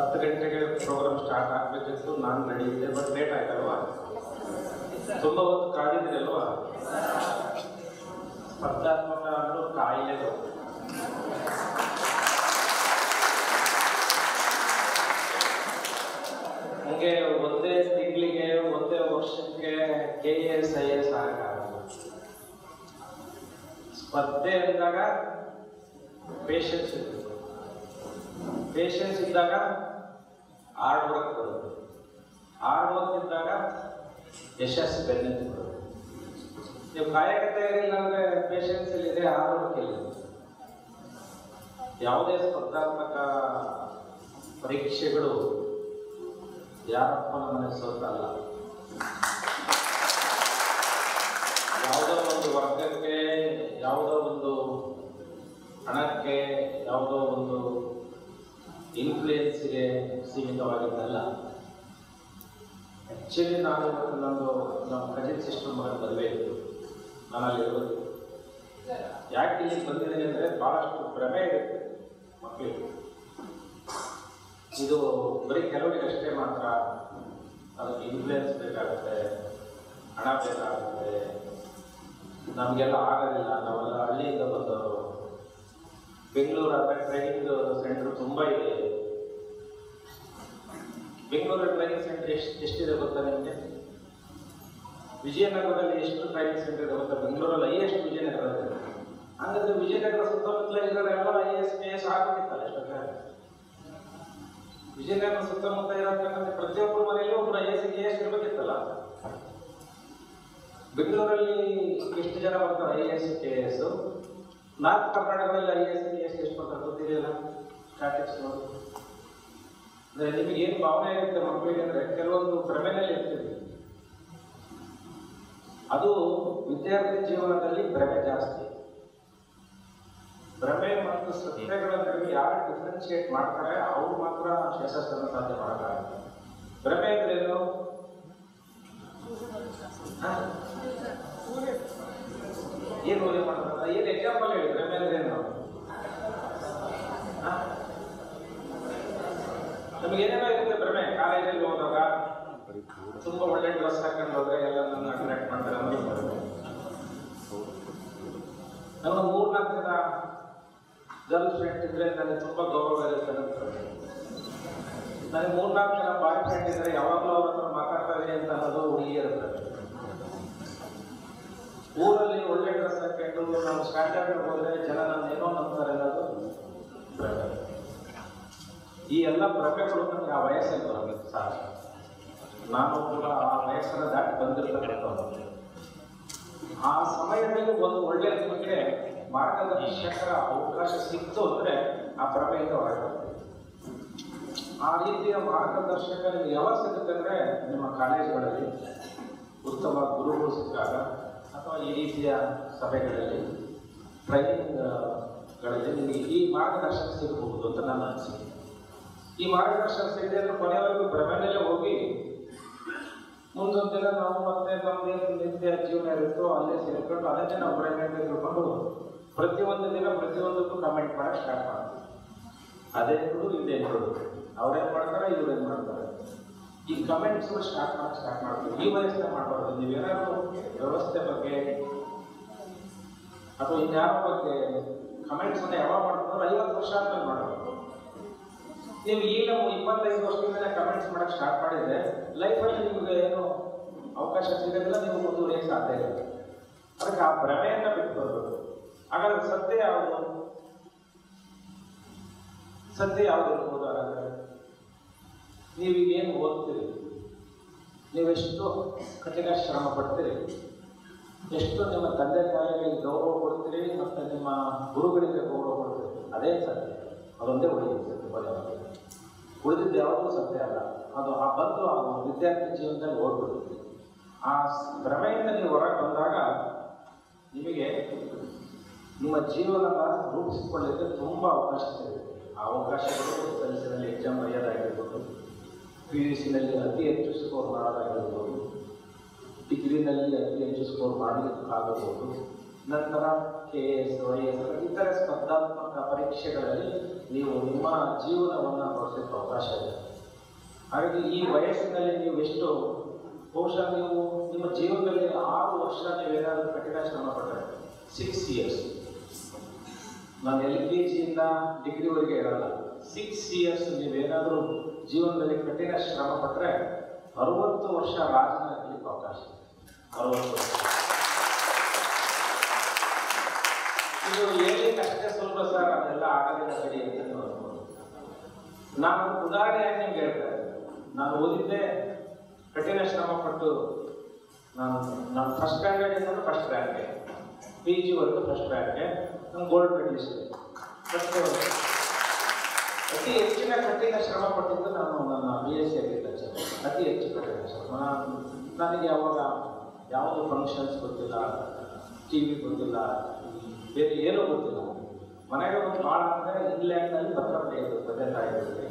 ಹತ್ತು ಗಂಟೆಗೆ program start ಆಗಬೇಕಿತ್ತು ನಾನು ನಡೆಯುತ್ತೆ ಬಟ್ ಲೇಟ್ ಆಯ್ತಲ್ವಾ? ತುಂಬ ಹೊತ್ತು ಕಾದಿದ್ರಿ ಅಲ್ವಾ ಸ್ಪರ್ಧಾತ್ಮಕ ಅನ್ನೋ ಕಾಯಿಲೆಗಳು ಹಂಗೆ ಒಂದೇ ತಿಂಗಳಿಗೆ, ಒಂದೇ ವರ್ಷಕ್ಕೆ ಕೆ ಎಸ್ ಐ ಎಸ್ ಆಗ ಸ್ಪರ್ಧೆ ಅಂದಾಗ ಪೇಷನ್ಸ್ ಇರಬೇಕು ಪೇಷನ್ಸ್ ಇದ್ದಾಗ ಹಾರ್ಡ್ ವರ್ಕ್ ಬರುತ್ತೆ ಹಾರ್ಡ್ ವರ್ಕ್ ಇದ್ದಾಗ ಯಶಸ್ಸು ಬೆನ್ನತ್ತು ನೀವು ಕಾಯಕತೆ ಇರಲಿಲ್ಲ ಅಂದರೆ ಪೇಷನ್ಸ್ ಇಲ್ಲಿದೆ ಹಾರ್ಡ್ ವರ್ಕ್ ಇಲ್ಲ ಯಾವುದೇ ಸ್ಪರ್ಧಾತ್ಮಕ ಪರೀಕ್ಷೆಗಳು ಯಾರಪ್ಪನ ಮನೆ ಸೋತಲ್ಲ ಯಾವುದೋ ಒಂದು ವರ್ಗಕ್ಕೆ, ಯಾವುದೋ ಒಂದು ಹಣಕ್ಕೆ, ಯಾವುದೋ ಒಂದು ಇನ್ಫ್ಲೂಯೆನ್ಸ್ಗೆ ಸೀಮಿತವಾಗಿದ್ದಲ್ಲ. ಆ್ಯಕ್ಚುಲಿ ನಾನು ನಂದು ನಮ್ಮ ಕಜಿನ್ ಸಿಸ್ಟಮ್ ಮಗನ ಮದುವೆ ಇತ್ತು ನಾನು ಅಲ್ಲಿರೋದು ಯಾಕೆ ಇಲ್ಲಿ ಬಂದಿದ್ದೀನಿ ಅಂದರೆ ಭಾಳಷ್ಟು ಭ್ರಮೆ ಇರುತ್ತೆ ಮಕ್ಕಳಿಗೆ ಇದು ಬರೀ ಕೆಲವರಿಗೆ ಅಷ್ಟೇ ಮಾತ್ರ ಅದಕ್ಕೆ ಇನ್ಫ್ಲೂಯೆನ್ಸ್ ಬೇಕಾಗುತ್ತೆ, ಹಣ ಬೇಕಾಗುತ್ತೆ. ನಮಗೆಲ್ಲ ಆಗೋದಿಲ್ಲ, ನಾವೆಲ್ಲ ಹಳ್ಳಿಯಿಂದ ಬಂದವರು. ಬೆಂಗಳೂರು ಹತ್ರ ಟ್ರೈನಿಂಗ್ ಸೆಂಟರ್ ತುಂಬ ಇದೆ. ಬೆಂಗಳೂರು ಟ್ರೈನಿಂಗ್ ಸೆಂಟರ್ ಎಷ್ಟು ಎಷ್ಟಿದೆ ಗೊತ್ತಾ ನಿಮಗೆ ವಿಜಯನಗರದಲ್ಲಿ ಎಷ್ಟು ಟ್ರೈನಿಂಗ್ ಸೆಂಟರ್ ಇದೆ ಗೊತ್ತಾ? ಬೆಂಗಳೂರಲ್ಲಿ ಐಎಸ್ಟ್ ವಿಜಯನಗರ ಇದೆ. ಹಂಗಂದ್ರೆ ವಿಜಯನಗರ ಸುತ್ತಮುತ್ತಲ ಇರೋರೆಲ್ಲ ಐ ಎಸ್ ಕೆ ಎಸ್ ಆಗ್ಬೇಕಿತ್ತಲ್ಲ ಎಷ್ಟೊತ್ತೆ ವಿಜಯನಗರ ಸುತ್ತಮುತ್ತ ಇರತಕ್ಕಂಥ ಪ್ರತಿಯೊಬ್ಬರ ಮನೆಯಲ್ಲೂ ಒಬ್ಬರು ಐ ಎಸ್ ಕೆ ಎಸ್ ಇರ್ಬೇಕಿತ್ತಲ್ಲ. ಬೆಂಗಳೂರಲ್ಲಿ ಎಷ್ಟು ಜನ ಬರ್ತಾರೆ? I S K S north ಕರ್ನಾಟಕದಲ್ಲಿ ಐ ಎಸ್ ಪಿ ಎಸ್ ಎಷ್ಟು ಬರ್ತಾರೆ ಗೊತ್ತಿದೆಯಲ್ಲ? ಸ್ಟ್ಯಾಟಿಕ್ಸ್ ಅಂದರೆ ನಿಮಗೆ ಏನು ಭಾವನೆ ಇರುತ್ತೆ ಮಕ್ಕಳಿಗೆ ಅಂದ್ರೆ ಕೆಲವೊಂದು ಭ್ರಮೆನಲ್ಲಿ ಇರ್ತೀವಿ. ಅದು ವಿದ್ಯಾರ್ಥಿ ಜೀವನದಲ್ಲಿ ಭ್ರಮೆ ಜಾಸ್ತಿ. ಭ್ರಮೆ ಮತ್ತು ಸತ್ಯಗಳ ನಡುವೆ ಯಾರು ಡಿಫ್ರೆನ್ಶಿಯೇಟ್ ಮಾಡ್ತಾರೆ, ಅವ್ರು ಮಾತ್ರ ಯಶಸ್ಸನ್ನು ಸಾಧ್ಯ ಮಾಡೋಕ್ಕಾಗುತ್ತೆ ಭ್ರಮೆ ಅಂದ್ರೆ ಏನು ಹಾ? ಏನು ಎಕ್ಸಾಂಪಲ್ ಹೇಳಿ ಮೇಲೆ ಏನು? ನಮ್ಗೆ ಏನೇನೋ ಇರುತ್ತೆ ಭ್ರಮೆ ಕಾಲೇಜಲ್ಲಿ ಹೋದಾಗ ತುಂಬ ಒಳ್ಳೆ ಡ್ರೆಸ್ ಹಾಕೊಂಡು ಹೋದ್ರೆ ಎಲ್ಲ ನನ್ನ ಅಟ್ರಾಕ್ಟ್ ಮಾಡ್ತಾರೆ ಅನ್ನೋದು. ನಮ್ಮ ಮೂರ್ನಾಲ್ಕು ಜನ ಗರ್ಲ್ ಫ್ರೆಂಡ್ ಇದ್ರೆ ನನಗೆ ತುಂಬ ಗೌರವ ಇರುತ್ತೆ. ನನಗೆ ಮೂರ್ನಾಲ್ಕು ಜನ ಬಾಯ್ ಫ್ರೆಂಡ್ ಇದ್ರೆ ಯಾವಾಗಲೂ ಅವ್ರ ಹತ್ರ ಮಾತಾಡ್ತಾರೆ ಅಂತ ಅನ್ನೋದು ಹುಡುಗಿಯರ. ಊರಲ್ಲಿ ಒಳ್ಳೆ ಡ್ರೆಸ್ ಹಾಕೊಂಡು ನಾವು ಸ್ಟ್ಯಾಂಡರ್ಡ್ ಹೋದ್ರೆ ಜನ ನನ್ನ ಏನೋ ನಂಬ್ತಾರೆ ಅನ್ನೋದು. ಈ ಎಲ್ಲ ಭ್ರಮೆಗಳು ನನಗೆ ಆ ವಯಸ್ಸಲ್ಲಿ ಬರಬೇಕು ಸಾರ್. ನಾನು ಕೂಡ ಆ ವಯಸ್ಸನ್ನು ದಾಟಿ ಬಂದಿರ್ತಕ್ಕಂಥವ್ರು ಆ ಸಮಯದಲ್ಲಿ ಒಂದು ಒಳ್ಳೆ ನಿಮಗೆ ಮಾರ್ಗದರ್ಶಕರ ಅವಕಾಶ ಸಿಕ್ತು ಅಂದ್ರೆ ಆ ಭ್ರಮೆಯಿಂದ ಹೊರಗೆ ಆ ರೀತಿಯ ಮಾರ್ಗದರ್ಶಕ ನಿಮಗೆ ಯಾವಾಗ ಸಿಗುತ್ತೆ ಅಂದ್ರೆ ನಿಮ್ಮ ಕಾಲೇಜುಗಳಲ್ಲಿ ಉತ್ತಮ ಗುರುಗಳು ಸಿಕ್ಕಾಗ ಅಥವಾ ಈ ರೀತಿಯ ಸಭೆಗಳಲ್ಲಿ ಟ್ರೈನಿಂಗ್ಗಳಲ್ಲಿ ನಿಮಗೆ ಈ ಮಾರ್ಗದರ್ಶನ ಸಿಗಬಹುದು ಅಂತ ನನ್ನ ಅನಿಸಿಕೆ. ಈ ಮಾರ್ಗದರ್ಶನ ಸಿಗದೆ ಅಂದ್ರೆ ಕೊನೆಯವರೆಗೂ ಭ್ರಮೆಯಲ್ಲೇ ಹೋಗಿ ಮುಂದೊಂದು ದಿನ ನಾವು ಮತ್ತೆ ನಮ್ದೇನು ನಿತ್ಯ ಜೀವನ ಇರುತ್ತೋ ಅಲ್ಲೇ ಸೇರ್ಕೊಂಡು ಅದನ್ನೇ ನಾವು ಅಂತ ತಿಳ್ಕೊಂಡು ಪ್ರತಿಯೊಂದು ದಿನ ಪ್ರತಿಯೊಂದಕ್ಕೂ ಕಮೆಂಟ್ ಮಾಡಕ್ಕೆ ಸ್ಟಾರ್ಟ್ ಮಾಡ್ತೀವಿ. ಅದೇ ನೋಡು ಇದೇ ಅವ್ರೇನ್ ಮಾಡ್ತಾರೆ, ಇವ್ರೇನ್ ಮಾಡ್ತಾರೆ. ಈ ಕಮೆಂಟ್ಸ್ ಸ್ಟಾರ್ಟ್ ಮಾಡಕ್ಕೆ ಸ್ಟಾರ್ಟ್ ಮಾಡ್ತೀವಿ. ಈ ವಯಸ್ಸಿನ ಮಾಡಬಾರ್ದು. ನೀವೇನಾದ್ರು ವ್ಯವಸ್ಥೆ ಬಗ್ಗೆ ಅಥವಾ ಇನ್ಯಾವ ಬಗ್ಗೆ ಕಮೆಂಟ್ಸ್ ಅನ್ನ ಯಾವಾಗ ಮಾಡ್ತಾರೆ ಐವತ್ತು ವರ್ಷ ಆದ್ಮೇಲೆ ಮಾಡಬೇಕು ನೀವು ಈಗ ಇಪ್ಪತ್ತೈದು ವರ್ಷದಿಂದ ಕಮೆಂಟ್ಸ್ ಮಾಡಕ್ ಸ್ಟಾರ್ಟ್ ಮಾಡಿದ್ರೆ ಲೈಫಲ್ಲಿ ನಿಮಗೆ ಏನು ಅವಕಾಶ ಸಿಗೋದಿಲ್ಲ ನೀವು ಮುಂದುವರಿಯಕ್ಕೆ ಸಾಧ್ಯ ಇಲ್ಲ ಅದಕ್ಕೆ ಆ ಭ್ರಮೆಯನ್ನ ಬಿಟ್ಟು ಬರಬೇಕು ಹಾಗಾದ್ರೆ ಸತ್ಯ ಯಾವುದು? ಸತ್ಯ ಯಾವುದು ಇರ್ಬೋದು ಹಾಗಾದ್ರೆ? ನೀವೀಗ ಏನು ಓದ್ತೀರಿ? ನೀವೆಷ್ಟು ಕಠಿಣ ಶ್ರಮ ಪಡ್ತೀರಿ. ಎಷ್ಟು ನಿಮ್ಮ ತಂದೆ ತಾಯಿಗಳಿಗೆ ಗೌರವ ಕೊಡ್ತೀರಿ ಮತ್ತು ನಿಮ್ಮ ಗುರುಗಳಿಗೆ ಗೌರವ ಕೊಡ್ತೀರಿ. ಅದೇ ಸತ್ಯ. ಅದೊಂದೇ ಉಳಿಯುತ್ತೆ ಕೊನೆಯವರೆಗೆ. ಉಳಿದಿದ್ದು ಯಾವುದೂ ಸತ್ಯ ಅಲ್ಲ. ಅದು ಆ ಬಂದು ಆ ವಿದ್ಯಾರ್ಥಿ ಜೀವನದಲ್ಲಿ ಓದ್ಬಿಡುತ್ತೆ ಆ ಭ್ರಮೆಯಿಂದ ನೀವು ಹೊರಗೆ ಬಂದಾಗ ನಿಮಗೆ ನಿಮ್ಮ ಜೀವನದ ರೂಪಿಸಿಕೊಳ್ಳಲಿಕ್ಕೆ ತುಂಬ ಅವಕಾಶ ಸಿಗುತ್ತೆ. ಆ ಅವಕಾಶಗಳು ಸೆಲ್ಸಿನಲ್ಲಿ ಎಕ್ಸಾಮ್ ಬರೆಯೋದಾಗಿರ್ಬೋದು ಪಿ ಯು ಅತಿ ಹೆಚ್ಚು ಸ್ಕೋರ್ ಮಾಡೋದಾಗಿರ್ಬೋದು ಡಿಗ್ರಿನಲ್ಲಿ ಅತಿ ಹೆಚ್ಚು ಸ್ಕೋರ್ ಮಾಡಲಿಕ್ಕಾಗಬಹುದು. ನಂತರ ಕೆ ಎಸ್ ವೈ ಎಸ್ ಇತರ ಸ್ಪರ್ಧಾತ್ಮಕ ಪರೀಕ್ಷೆಗಳಲ್ಲಿ ನೀವು ನಿಮ್ಮ ಜೀವನವನ್ನು ತೋರಿಸಲಿಕ್ಕೆ ಅವಕಾಶ ಇದೆ. ಹಾಗಾಗಿ ಈ ವಯಸ್ಸಿನಲ್ಲಿ ನೀವು ಎಷ್ಟು, ಬಹುಶಃ ನೀವು ನಿಮ್ಮ ಜೀವನದಲ್ಲಿ ಆರು ವರ್ಷ ನೀವೇನಾದರೂ ಕಠಿಣ ಶ್ರಮ ಪಟ್ಟರೆ ಸಿಕ್ಸ್ ಇಯರ್ಸ್ ನಾನು ಎಲ್ ಕೆ ಜಿಯಿಂದ ಡಿಗ್ರಿವರೆಗೆ ಇರಲ್ಲ ಸಿಕ್ಸ್ ಇಯರ್ಸ್ ನೀವೇನಾದರೂ ಜೀವನದಲ್ಲಿ ಕಠಿಣ ಶ್ರಮ ಪಟ್ಟರೆ ಅರುವತ್ತು ವರ್ಷ ರಾಜನಾಗಲಿಕ್ಕೆ ಅವಕಾಶ ಇದೆ. ಅರುವತ್ತು ವರ್ಷ ಇದು ಹೇಳಿಕ್ಕೆ ಅಷ್ಟೇ ಸ್ವಲ್ಪ ಸರ್, ಅದೆಲ್ಲ ಆಗಲಿಲ್ಲ ಸರಿ ಅಂತ. ನಾನು ಉದಾಹರಣೆಯನ್ನು ನಿಮ್ಗೆ ಹೇಳ್ತಾ ನಾನು ಓದಿದ್ದೆ, ಕಠಿಣ ಶ್ರಮ ಪಟ್ಟು ನಾನು ನಾನು ಫಸ್ಟ್ ಸ್ಟ್ಯಾಂಡರ್ಡ್ ಫಸ್ಟ್ ರ್ಯಾಂಕೆ ಪಿ ಜಿ ಜಿವರೆಗೂ ಫಸ್ಟ್ ರ್ಯಾಂಕೆ ನಾನು ಗೋಲ್ಡ್ ಮೆಡಲಿಸ್ಟ್ ಫಸ್ಟ್ ಅತಿ ಹೆಚ್ಚಿನ ಕಠಿಣ ಶ್ರಮ ಪಟ್ಟಿದ್ದು ನಾನು ನನ್ನ ಬಿ ಎಸ್ ಸಿ ಅತಿ ಹೆಚ್ಚು ಕಠಿಣ ಶ್ರಮ. ನಾನು ನನಗೆ ಯಾವಾಗ ಯಾವುದು ಫಂಕ್ಷನ್ಸ್ ಗೊತ್ತಿಲ್ಲ ಟಿ ವಿ ಗೊತ್ತಿಲ್ಲ, ಬೇರೆ ಏನೂ ಗೊತ್ತಿಲ್ಲ. ಮನೆಗೆ ಒಂದು ಭಾಳ ಅಂದರೆ ಇಂಗ್ಲೆಂಡ್ನಲ್ಲಿ ಪತ್ರ ಬರೆಯೋದು ತಂದೆ ತಾಯಿಗಳಿಗೆ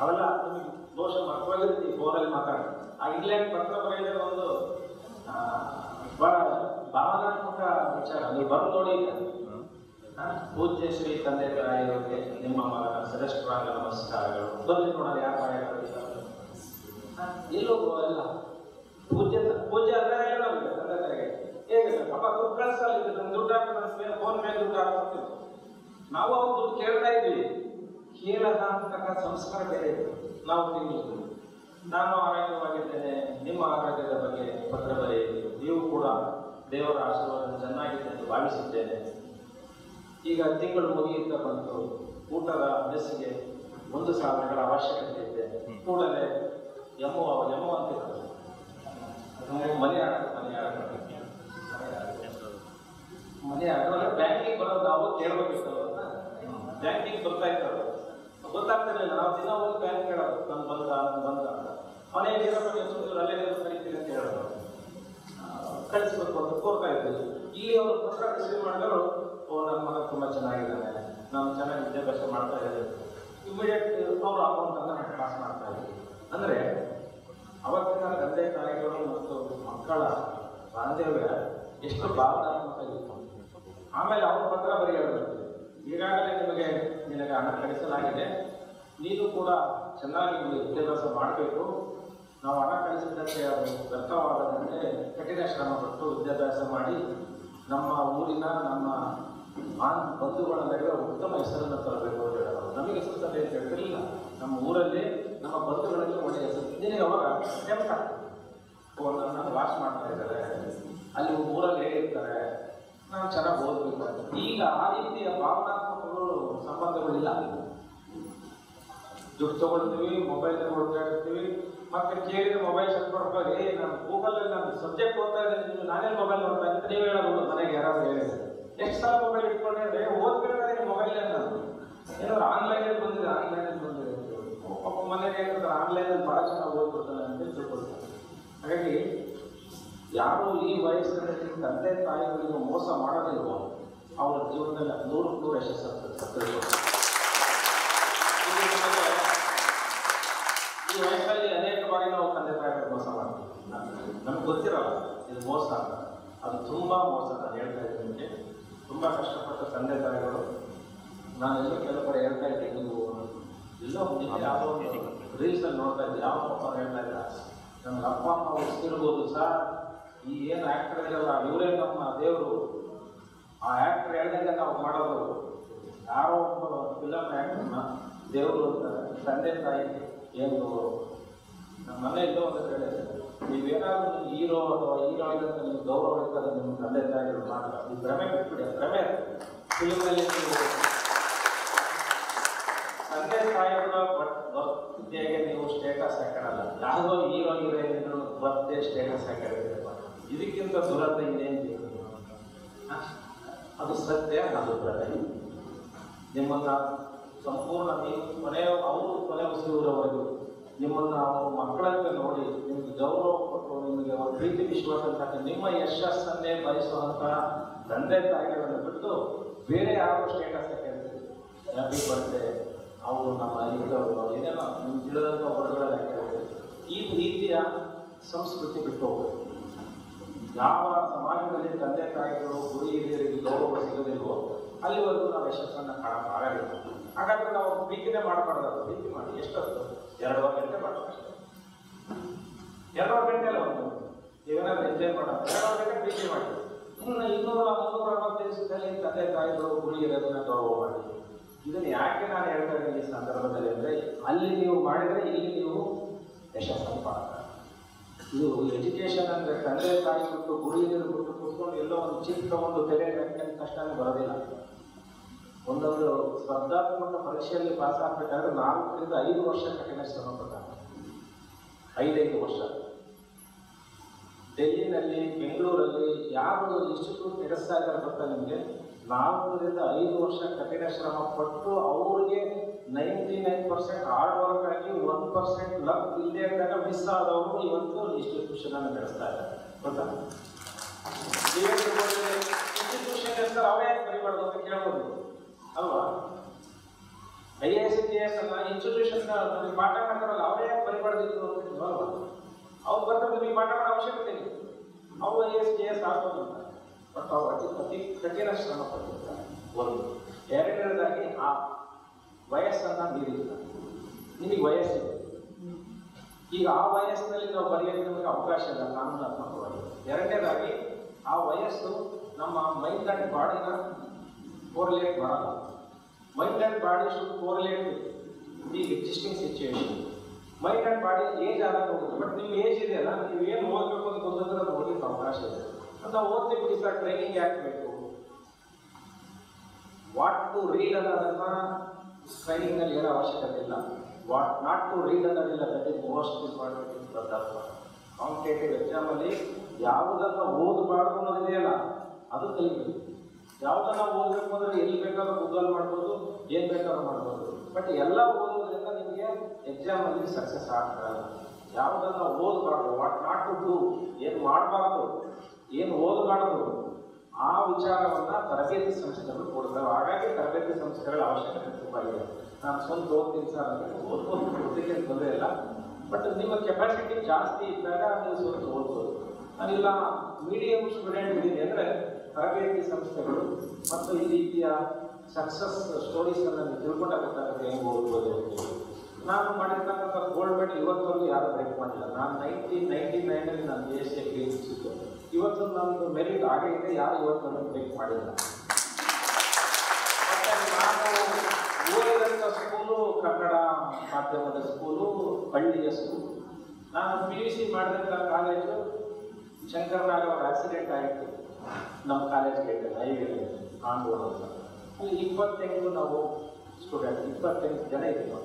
ಅವೆಲ್ಲ ನಿಮಗೆ ದೋಷ ಮಕ್ಕಳಿರ್ತೀವಿ ಫೋನಲ್ಲಿ ಮಾತಾಡಿ ಆ ಇಂಗ್ಲೆಂಡ್ ಪತ್ರ ಬರೆಯೋದ್ರೆ ಒಂದು ಭಾಳ ಭಾವನಾತ್ಮಕ ವಿಚಾರ. ನೀವು ಬಂದು ನೋಡಿ ಪೂಜ್ಯ ಶ್ರೀ ತಂದೆ ತಾಯಿಯವರಿಗೆ ನಿಮ್ಮ ಮಗನ ಶ್ರೇಷ್ಠವಾದ ನಮಸ್ಕಾರಗಳು. ಬನ್ನಿ ನೋಡಲು ಯಾರು ಬಾಯಾಗಿದ್ದಾರೆ ಎಲ್ಲೋ ಅಲ್ಲ ಪೂಜೆ ಪೂಜೆ ಅಂದ್ರೆ ಇಲ್ಲ ನಮಗೆ, ತಂದೆ ತಾಯಿಗೆ. ಹೇಗೆ ಪಾಪ ದುಡ್ಡು ಕಳಿಸಲ್ಲ ಇದು ನಮ್ಗೆ ದುಡ್ಡು ಮೇಲೆ ಫೋನ್ ಮೇಲೆ ದುಡ್ಡು ಹಾಕ್ತೀವಿ ನಾವು ಅವ್ರು ದುಡ್ಡು ಕೇಳ್ತಾ ಇದ್ವಿ. ಕೇಳದ ಅಂತಕ್ಕ ಸಂಸ್ಕಾರ ಬೇರೆ ನಾವು ತಿಂಗಳು ನಾನು ಆರೋಗ್ಯವಾಗಿದ್ದೇನೆ, ನಿಮ್ಮ ಆರೋಗ್ಯದ ಬಗ್ಗೆ ಪತ್ರ ಬರೆಯಿರಿ. ನೀವು ಕೂಡ ದೇವರ ಆಶೀರ್ವಾದ ಚೆನ್ನಾಗಿದೆ ಎಂದು ಭಾವಿಸಿದ್ದೇನೆ ಈಗ ತಿಂಗಳು ಮುಗಿಯುತ್ತಾ ಬಂತು ಊಟದ ಮೆಸ್ಸಿಗೆ ಒಂದು ಸಾವಿರಗಳ ಅವಶ್ಯಕತೆ ಇದೆ. ಕೂಡಲೇ ಎಮ್ಮು ಎಮ್ಮು ಅಂತ ಮನೆ ಮನೆ ಮನೆ ಆದ್ರೆ ಬ್ಯಾಂಕಿಗೆ ಬರೋದು ನಾವು ಕೇಳಬೇಕಿತ್ತು ಬ್ಯಾಂಕಿಂಗ್ ಬರ್ತಾ ಗೊತ್ತಾಗ್ತಾ ಗೊತ್ತಾಗ್ತಿರ್ಲಿಲ್ಲ ನಾವು ದಿನ ಹೋಗಿ ಬ್ಯಾಂಕ್ ಕೇಳೋದು ನಾನು ಬಂದ ನಾನು ಬಂದ ಅಂತ. ಮನೆಗೆ ಇರೋ ಸುಮ್ಮನೆ ಅಲ್ಲೇ ಇರೋ ಕರಿತೀನಿ ಅಂತ ಹೇಳೋದು. ಕಳಿಸ್ಬೇಕು ಅಂತ ಕೋರ್ತಾ ಇದ್ದೀವಿ ಇಲ್ಲಿ ಅವರು ಪತ್ರ ರಿಸೀವ್ ಮಾಡಿದ್ರು ಓ ನನ್ನ ಮಗ ತುಂಬ ಚೆನ್ನಾಗಿದ್ದಾನೆ ನಾನು ಚೆನ್ನಾಗಿ ವಿದ್ಯಾಭ್ಯಾಸ ಮಾಡ್ತಾ ಇದ್ದೇನೆ. ಇಮಿಡಿಯೇಟ್ ಅವರು ಅಕೌಂಟ್ ಅನ್ನ ಪಾಸ್ ಮಾಡ್ತಾ ಇದ್ದೀವಿ ಅಂದರೆ, ಅವತ್ತಿನ ತಂದೆ ತಾಯಿಗಳು ಮತ್ತು ಮಕ್ಕಳ ಬಾಂಧವ್ಯ ಎಷ್ಟು ಭಾವನಾತ್ಮಕ ಇತ್ತು. ಆಮೇಲೆ ಅವ್ರ ಪತ್ರ ಬರೆಯೋದು ಈಗಾಗಲೇ ನಿಮಗೆ ನಿನಗೆ ಹಣ ಕಳಿಸಲಾಗಿದೆ. ನೀನು ಕೂಡ ಚೆನ್ನಾಗಿ ವಿದ್ಯಾಭ್ಯಾಸ ಮಾಡಬೇಕು. ನಾವು ಹಣ ಕಳಿಸಿದ್ದಕ್ಕೆ ಅದು ವ್ಯರ್ಥವಾಗದಂತೆ ಕಠಿಣ ಶ್ರಮ ಪಟ್ಟು ವಿದ್ಯಾಭ್ಯಾಸ ಮಾಡಿ ನಮ್ಮ ಊರಿನ ನಮ್ಮ ಬಾನ್ ಬಂಧುಗಳ ನಡುವೆ ಉತ್ತಮ ಹೆಸರನ್ನು ತರಬೇಕು ಅಂತ ಹೇಳೋದು. ನಮಗೆ ಸುತ್ತದೆ ಅಂತ ಹೇಳ್ತಿರಲಿಲ್ಲ ನಮ್ಮ ಊರಲ್ಲಿ ನಮ್ಮ ಬಂಧುಗಳಲ್ಲಿ ಒಳ್ಳೆಯ ಹೆಸರು. ನಿನಗೆ ಅವಾಗ ಕೆಂಪ ನಾನು ವಾಶ್ ಮಾಡ್ತಾ ಇದ್ದಾರೆ. ಅಲ್ಲಿ ಊರಲ್ಲಿ ಹೇಗಿರ್ತಾರೆ ನಾನು ಚೆನ್ನಾಗಿ ಓದಬೇಕು ಅಂತ. ಈಗ ಆ ರೀತಿಯ ಭಾವನಾತ್ಮಕಗಳು, ಸಂಬಂಧಗಳಿಲ್ಲ. ದುಡ್ಡು ತಗೊಳ್ತೀವಿ ಮೊಬೈಲ್ ಇರ್ತೀವಿ ಮತ್ತೆ ಕೇಳಿದ್ರೆ ಮೊಬೈಲ್ ಸೆಟ್ ಮಾಡ್ಕೊಳ್ಳಿ ನಾನು ಗೂಗಲಲ್ಲಿ ನಾನು ಸಬ್ಜೆಕ್ಟ್ ಓದ್ತಾ ಇದ್ದೀನಿ. ನೀವು ನಾನೇ ಮೊಬೈಲ್ ನೋಡ್ತಾ ಇದ್ದೀನಿ ನೀವು ಹೇಳೋದು ಮನೆಗೆ ಯಾರಾದ್ರು ಹೇಳಿದ್ರೆ. ಸಲ ಮೊಬೈಲ್ ಇಟ್ಕೊಂಡ್ರೆ ಓದ್ಬೇಕಾದ್ರೆ ಮೊಬೈಲ್ ನಾನು ಏನಾದ್ರು ಆನ್ಲೈನಲ್ಲಿ ಬಂದಿದೆ ಆನ್ಲೈನಲ್ಲಿ ಬಂದಿದೆ. ಪಾಪ ಮನೆಗೆ ಏನಾದ್ರು ಆನ್ಲೈನಲ್ಲಿ ಭಾಳ ಚೆನ್ನಾಗಿ ಓದ್ಬಿಡ್ತಾನೆ ಅಂತ ತಿಳ್ಕೊಳ್ತಾರೆ. ಹಾಗಾಗಿ ಯಾರು ಈ ವಯಸ್ಸಿನಲ್ಲಿ ತಂದೆ ತಾಯಿಗಳಿಗೆ ಮೋಸ ಮಾಡೋದಿಲ್ವೋ, ಅವರ ಜೀವನದಲ್ಲಿ ನೂರು ಯಶಸ್ಸು ಸತ್ತಿರ್ಬೋದು ಇಲ್ಲಿ ನಮಗೆ ಈ ವಯಸ್ಸಲ್ಲಿ ಅನೇಕ ಬಾರಿ ನಾವು ತಂದೆ ತಾಯಿಗಳಿಗೆ ಮೋಸ ಮಾಡ್ತೀವಿ. ನಮ್ಗೆ ಗೊತ್ತಿರಲ್ಲ, ಇದು ಮೋಸ ಅಂತ. ಅದು ತುಂಬ ಮೋಸ ನಾನು ಹೇಳ್ತಾ ಇದ್ದೀನಿ ತುಂಬ ಕಷ್ಟಪಟ್ಟ ತಂದೆ ತಾಯಿಗಳು. ನಾನು ಎಲ್ಲೋ ಕೆಲವು ಕಡೆ ಹೇಳ್ತಾ ಇದ್ದೆ ನೀವು ಎಲ್ಲೋ ಯಾವ ಯಾವುದೋ ರೀಲ್ಸಲ್ಲಿ ನೋಡ್ತಾ ಇದ್ದೆ ಯಾವ ಅಪ್ಪ ಹೇಳ್ತಾ ಇಲ್ಲ ನಮ್ಮ ಅಪ್ಪ ಅಮ್ಮ ಉಳಿಸ್ತಿರ್ಬೋದು ಸರ್ ಈ ಏನು ಆ್ಯಕ್ಟರ್ ಇರಲ್ಲ ಇವರೇ ನಮ್ಮ ದೇವರು. ಆ ಆ್ಯಕ್ಟರ್ ಹೇಳ್ದಂಗೆ ನಾವು ಮಾಡೋದು. ಯಾರೋ ಒಬ್ಬ ಫಿಲಮ್ ಆ್ಯಕ್ಟರ್ನ ದೇವರು ಅಂತ ತಂದೆ ತಾಯಿ ಏನು ನಮ್ಮ ಮನೆಯಲ್ಲೋ ಅಂತ ಹೇಳಿದೆ ನೀವೇನಾದ್ರೂ ಹೀರೋ ಅಥವಾ ಹೀರೋ ಅಂತ ನಿಮ್ಗೆ ಗೌರವ ಇರ್ತದೆ ನಿಮ್ಮ ತಂದೆ ತಾಯಿಗಳು ಮಾತ್ರ ನೀವು ಭ್ರಮೆ ಬಿಟ್ಬಿಡಿ ಭ್ರಮೆ ಫಿಲ್ಮಲ್ಲಿ ತಂದೆ ತಾಯಿಗಳ ಬರ್ತ್ಡೇಗೆ ನೀವು ಸ್ಟೇಟಸ್ ಹಾಕಲ್ಲ ಯಾವುದೋ ಹೀರೋ, ಹೀರೋಯಿನ್ಗಳು ಬರ್ತ್ಡೇ ಸ್ಟೇಟಸ್ ಹಾಕಿರ್ತೀರಪ್ಪ. ಇದಕ್ಕಿಂತ ದುರಂತ ಇನ್ನೇನು ಬೇಕು? ಅದು ಸತ್ಯ, ಅದು ಭ್ರಮೆ. ನಿಮ್ಮನ್ನ ಸಂಪೂರ್ಣ ನೀವು ಕೊನೆ ಅವರು ಕೊನೆ ಉಸಿರುವವರೆಗೂ ನಿಮ್ಮನ್ನ ಅವರು ಮಕ್ಕಳಂತೆ ನೋಡಿ, ನಿಮ್ಗೆ ಗೌರವ ಕೊಟ್ಟು, ನಿಮಗೆ ಅವರ ಪ್ರೀತಿ ವಿಶ್ವಾಸ ನಿಮ್ಮ ಯಶಸ್ಸನ್ನೇ ಬಯಸುವಂತ ತಂದೆ ತಾಯಿಗಳನ್ನು ಬಿಟ್ಟು ಬೇರೆ ಯಾವ ಸ್ಟೇಟಸ್ ಕೇಳ್ತೀವಿ ಹ್ಯಾಪಿ ಬರ್ತ್ಡೇ ಅವರು ನಮ್ಮ ಇದ್ದವರು, ಏನೇನೋ ನಿಮ್ಗೆ ತಿಳಿದಂತ ಹೊರಗಡೆ ಕೇಳ್ತೀವಿ ಈ ರೀತಿಯ ಸಂಸ್ಕೃತಿ ಬಿಟ್ಟು ಹೋಗ್ಬೇಕು. ಯಾವ ಸಮಾಜದಲ್ಲಿ ತಂದೆ ತಾಯಿಗಳು, ಗುರಿ ಹಿರಿಯರಿಗೆ ಗೌರವ ಸಿಗದಿಲ್ವೋ, ಅಲ್ಲಿವರೆಗೂ ನಾವು ಯಶಸ್ಸನ್ನು ಕಾಣಕ್ಕಾಗಲಿಲ್ಲ ಹಾಗಾದ್ರೆ ನಾವು ಪ್ರೀತಿನೇ ಮಾಡಬಾರ್ದು, ಪ್ರೀತಿ ಮಾಡಿ, ಎಷ್ಟೊತ್ತು? ಎರಡೂವರೆ ಗಂಟೆ ಮಾಡ್ತಾರೆ ಎರಡೂವರೆ ಗಂಟೆ ಅಲ್ಲ ಒಂದು. ಏನಾದ್ರೂ ಎಂಜಾಯ್ ಮಾಡೋದು ಎರಡು ಗಂಟೆ ಪ್ರೀತಿ ಮಾಡಿ. ಇನ್ನು ಇನ್ನೂರ ಮುನ್ನೂರ ಅರವತ್ತು ದಿವಸದಲ್ಲಿ ತಂದೆ ತಾಯಿಗಳು ಹುಡುಗಿಯರನ್ನ ಗೌರವ ಮಾಡಿ. ಇದನ್ನು ಯಾಕೆ ನಾನು ಹೇಳ್ತಾ ಇದ್ದೀನಿ ಈ ಸಂದರ್ಭದಲ್ಲಿ ಅಂದರೆ, ಅಲ್ಲಿ ನೀವು ಮಾಡಿದರೆ ಇಲ್ಲಿ ನೀವು ಯಶಸ್ಸನ್ನು ಮಾಡ್ತಾರೆ ಇದು ಎಜುಕೇಷನ್ ಅಂದರೆ ತಂದೆ ತಾಯಿ ಬಿಟ್ಟು ಹುಡುಗಿಯರು ಬಿಟ್ಟು ಕೂತ್ಕೊಂಡು ಎಲ್ಲೋ ಒಂದು ಚಿಕ್ಕ ಒಂದು ತೆರೆ ಕಷ್ಟನೇ ಬರೋದಿಲ್ಲ. ಒಂದೊಂದು ಸ್ಪರ್ಧಾತ್ಮಕ ಪರೀಕ್ಷೆಯಲ್ಲಿ ಪಾಸ್ ಆಗಬೇಕಾದ್ರೆ ನಾಲ್ಕರಿಂದ ಐದು ವರ್ಷ ಕಠಿಣ ಶ್ರಮ ಪಡ್ತಾರೆ. ಐದೈದು ವರ್ಷ. ಡೆಲ್ಲಿನಲ್ಲಿ, ಬೆಂಗಳೂರಲ್ಲಿ ಯಾವ ಇನ್ಸ್ಟಿಟ್ಯೂಟ್ ನಡೆಸ್ತಾ ಇದ್ದಾರೆ ಗೊತ್ತಾ ನಿಮಗೆ? ನಾಲ್ಕರಿಂದ ಐದು ವರ್ಷ ಕಠಿಣ ಶ್ರಮ ಪಟ್ಟು ಅವ್ರಿಗೆ ninety nine percent hard work ಆಗಿ ಒನ್ ಪರ್ಸೆಂಟ್ ಲಕ್ ಇಲ್ಲದೆ ಇದ್ದಾಗ ಮಿಸ್ ಆದವರು ಇವತ್ತು ಇನ್ಸ್ಟಿಟ್ಯೂಷನ್ ಅನ್ನು ನಡೆಸ್ತಾ ಇದ್ದಾರೆ ಗೊತ್ತಾ ಇನ್ಸ್ಟಿಟ್ಯೂಷನ್ ಹೆಸರು ಅವೇ ಯಾಕೆ ಬರಿಬಾರ್ದು ಅಂತ ಕೇಳ್ಬೋದು. ಅಲ್ವಾ? I A S T S ಅನ್ನ ಇನ್ಸ್ಟಿಟ್ಯೂಷನ್ ಪಾಠ ಮಾಡ್ತಾರಲ್ಲ, ಅವರೇ ಯಾಕೆ ಬರಿಬಾರ್ದಿತ್ತು ಅಂತ ನೀವು ಅಲ್ವಾ? ಅವ್ರು ಬರ್ತಾರೆ ನಿಮಗೆ ಪಾಠ ಮಾಡೋ ಅವಶ್ಯಕತೆ ಇಲ್ಲ. ಅವು ಐ ಎಸ್ ಟಿ ಎಸ್ ಆಗ್ಬೋದು ಅಂತ. ಬಟ್ ಅವ್ರು ಅತಿ ಅತಿ ಕಠಿಣ ಶ್ರಮ ಪಟ್ಟಿರ್ತಾರೆ ಒಂದು. ಎರಡನೇದಾಗಿ, ಆ ವಯಸ್ಸನ್ನು ಮೀರಿಲ್ಲ. ನಿಮಗೆ ವಯಸ್ಸಿದೆ ಈಗ ಆ ವಯಸ್ಸಿನಲ್ಲಿ ನಾವು ಬರೆಯಲು ನಮಗೆ ಅವಕಾಶ ಇಲ್ಲ, ಕಾನೂನಾತ್ಮಕವಾಗಿ. ಎರಡನೇದಾಗಿ, ಆ ವಯಸ್ಸು ನಮ್ಮ ಮೈಂಡ್ ಆ್ಯಂಡ್ ಬಾಡಿನ ಕೋರಿಲೇಟ್ ಮಾಡಲ್ಲ. Mind and body should correlate the existing situation mind and body age ಆದಾಗ ಹೋಗುತ್ತೆ. ಬಟ್ ನಿಮ್ಮ ಏಜ್ ಇದೆಯಲ್ಲ, ನೀವು ಏನು ಓದಬೇಕು ಅಂತ ಗೊತ್ತಿದ್ರೆ ಅದು ಓದಲಿಕ್ಕೆ ಅವಕಾಶ ಇದೆ. ಅಂತ ಬಿಡಿ ಸರ್ ಟ್ರೈನಿಂಗ್ ಯಾಕೆ ಬೇಕು? ವಾಟ್ ಟು ರೀಡ್ ಅನ್ನೋದನ್ನ ಟ್ರೈನಿಂಗ್ನಲ್ಲಿ ಏನೋ ಅವಶ್ಯಕತೆ ಇಲ್ಲ. ವಾಟ್ ನಾಟ್ ಟು ರೀಡ್ ಅನ್ನೋದಿಲ್ಲ ದಟ್ ಇಸ್ ಮೋಸ್ಟ್ ಇಂಪಾರ್ಟೆಂಟ್ ಪದಾರ್ಥ ಕಾಂಪಿಟೇಟಿವ್ ಎಕ್ಸಾಮಲ್ಲಿ ಯಾವುದನ್ನು ಓದಬಾರ್ದು ಅನ್ನೋದಿದೆಯಲ್ಲ, ಅದು ಕಲಿಬೇಕು. ಯಾವುದನ್ನ ಓದಬೇಕು ಅಂದ್ರೆ ಎಲ್ಲಿ ಬೇಕಾದ್ರೂ ಗೂಗಲ್ ಮಾಡ್ಬೋದು, ಏನು ಬೇಕಾದ್ರೂ ಮಾಡ್ಬೋದು. ಬಟ್ ಎಲ್ಲ ಓದೋದ್ರಿಂದ ನಿಮಗೆ ಎಕ್ಸಾಮಲ್ಲಿ ಸಕ್ಸಸ್ ಆಗ್ತಾರಲ್ಲ ಯಾವುದನ್ನ ಓದಬಾರ್ದು ವಾಟ್ ನಾಟ್ ಟು ಡೂ ಏನು ಮಾಡಬಾರ್ದು, ಏನು ಓದಬಾರ್ದು, ಆ ವಿಚಾರವನ್ನ ತರಬೇತಿ ಸಂಸ್ಥೆಗಳು ಕೊಡ್ತವೆ. ಹಾಗಾಗಿ ತರಬೇತಿ ಸಂಸ್ಥೆಗಳ ಅವಶ್ಯಕತೆ ತುಂಬ ಇದೆ. ನಾನು ಸ್ವಂತ ಓದ್ತೀನಿ ಸರ್ ಅಂತ ಓದ್ಬೋದು. ಓದಲಿಕ್ಕೆ ತೊಂದರೆ ಇಲ್ಲ. ಬಟ್ ನಿಮ್ಮ ಕೆಪಾಸಿಟಿ ಜಾಸ್ತಿ ಇದ್ದಾಗ ನೀವು ಸ್ವಂತ ಓದ್ಬೋದು. ನಾನಿಲ್ಲ ಮೀಡಿಯಂ ಸ್ಟೂಡೆಂಟ್ ಇದ್ದೀನಿ ಅಂದರೆ ತರಬೇತಿ ಸಂಸ್ಥೆಗಳು ಮತ್ತು ಈ ರೀತಿಯ ಸಕ್ಸಸ್ ಸ್ಟೋರೀಸನ್ನು ನೀವು ತಿಳ್ಕೊಂಡಾಗ ಗೊತ್ತಾಗುತ್ತೆ ಹೆಂಗೆ ಓದ್ಬೋದು ನಾನು ಮಾಡಿರ್ತಕ್ಕಂಥ ಗೋಲ್ಡ್ ಮೆಡಲ್ ಇವತ್ತವರೆಗೂ ಯಾರು ಬ್ರೇಕ್ ಮಾಡಿಲ್ಲ. ನಾನು ನೈನ್ಟೀನ್ ನೈನ್ಟಿ ನೈನಲ್ಲಿ ನಾನು ಬಿ ಎಸ್ ಇವತ್ತು ನನ್ನದು ಮೆರಿಟ್ ಆಗೇ ಇದೆ, ಯಾರು ಇವತ್ತು ಬ್ರೇಕ್ ಮಾಡಿಲ್ಲ. ಓದಿದಂಥ ಸ್ಕೂಲು ಕನ್ನಡ ಮಾಧ್ಯಮದ ಸ್ಕೂಲು ಹಳ್ಳಿಯ ಸ್ಕೂಲು ನಾನು ಪಿ ಯು ಸಿ ಮಾಡಿದಂಥ ಕಾಲೇಜು ಶಂಕರ್ನಾಗ್ ಅವ್ರ ಆಕ್ಸಿಡೆಂಟ್ ಆಯಿತು. ನಮ್ಮ ಕಾಲೇಜ್ ಗೇಟ್ ಲೈಬ್ರರಿ ಆಂದೋಳ ಅಂತ ಅಲ್ಲಿ ಇಪ್ಪತ್ತೆಂಟು ನಾವು ಸ್ಟೂಡೆಂಟ್ ಇಪ್ಪತ್ತೆಂಟು ಜನ ಇದ್ದೀವಿ.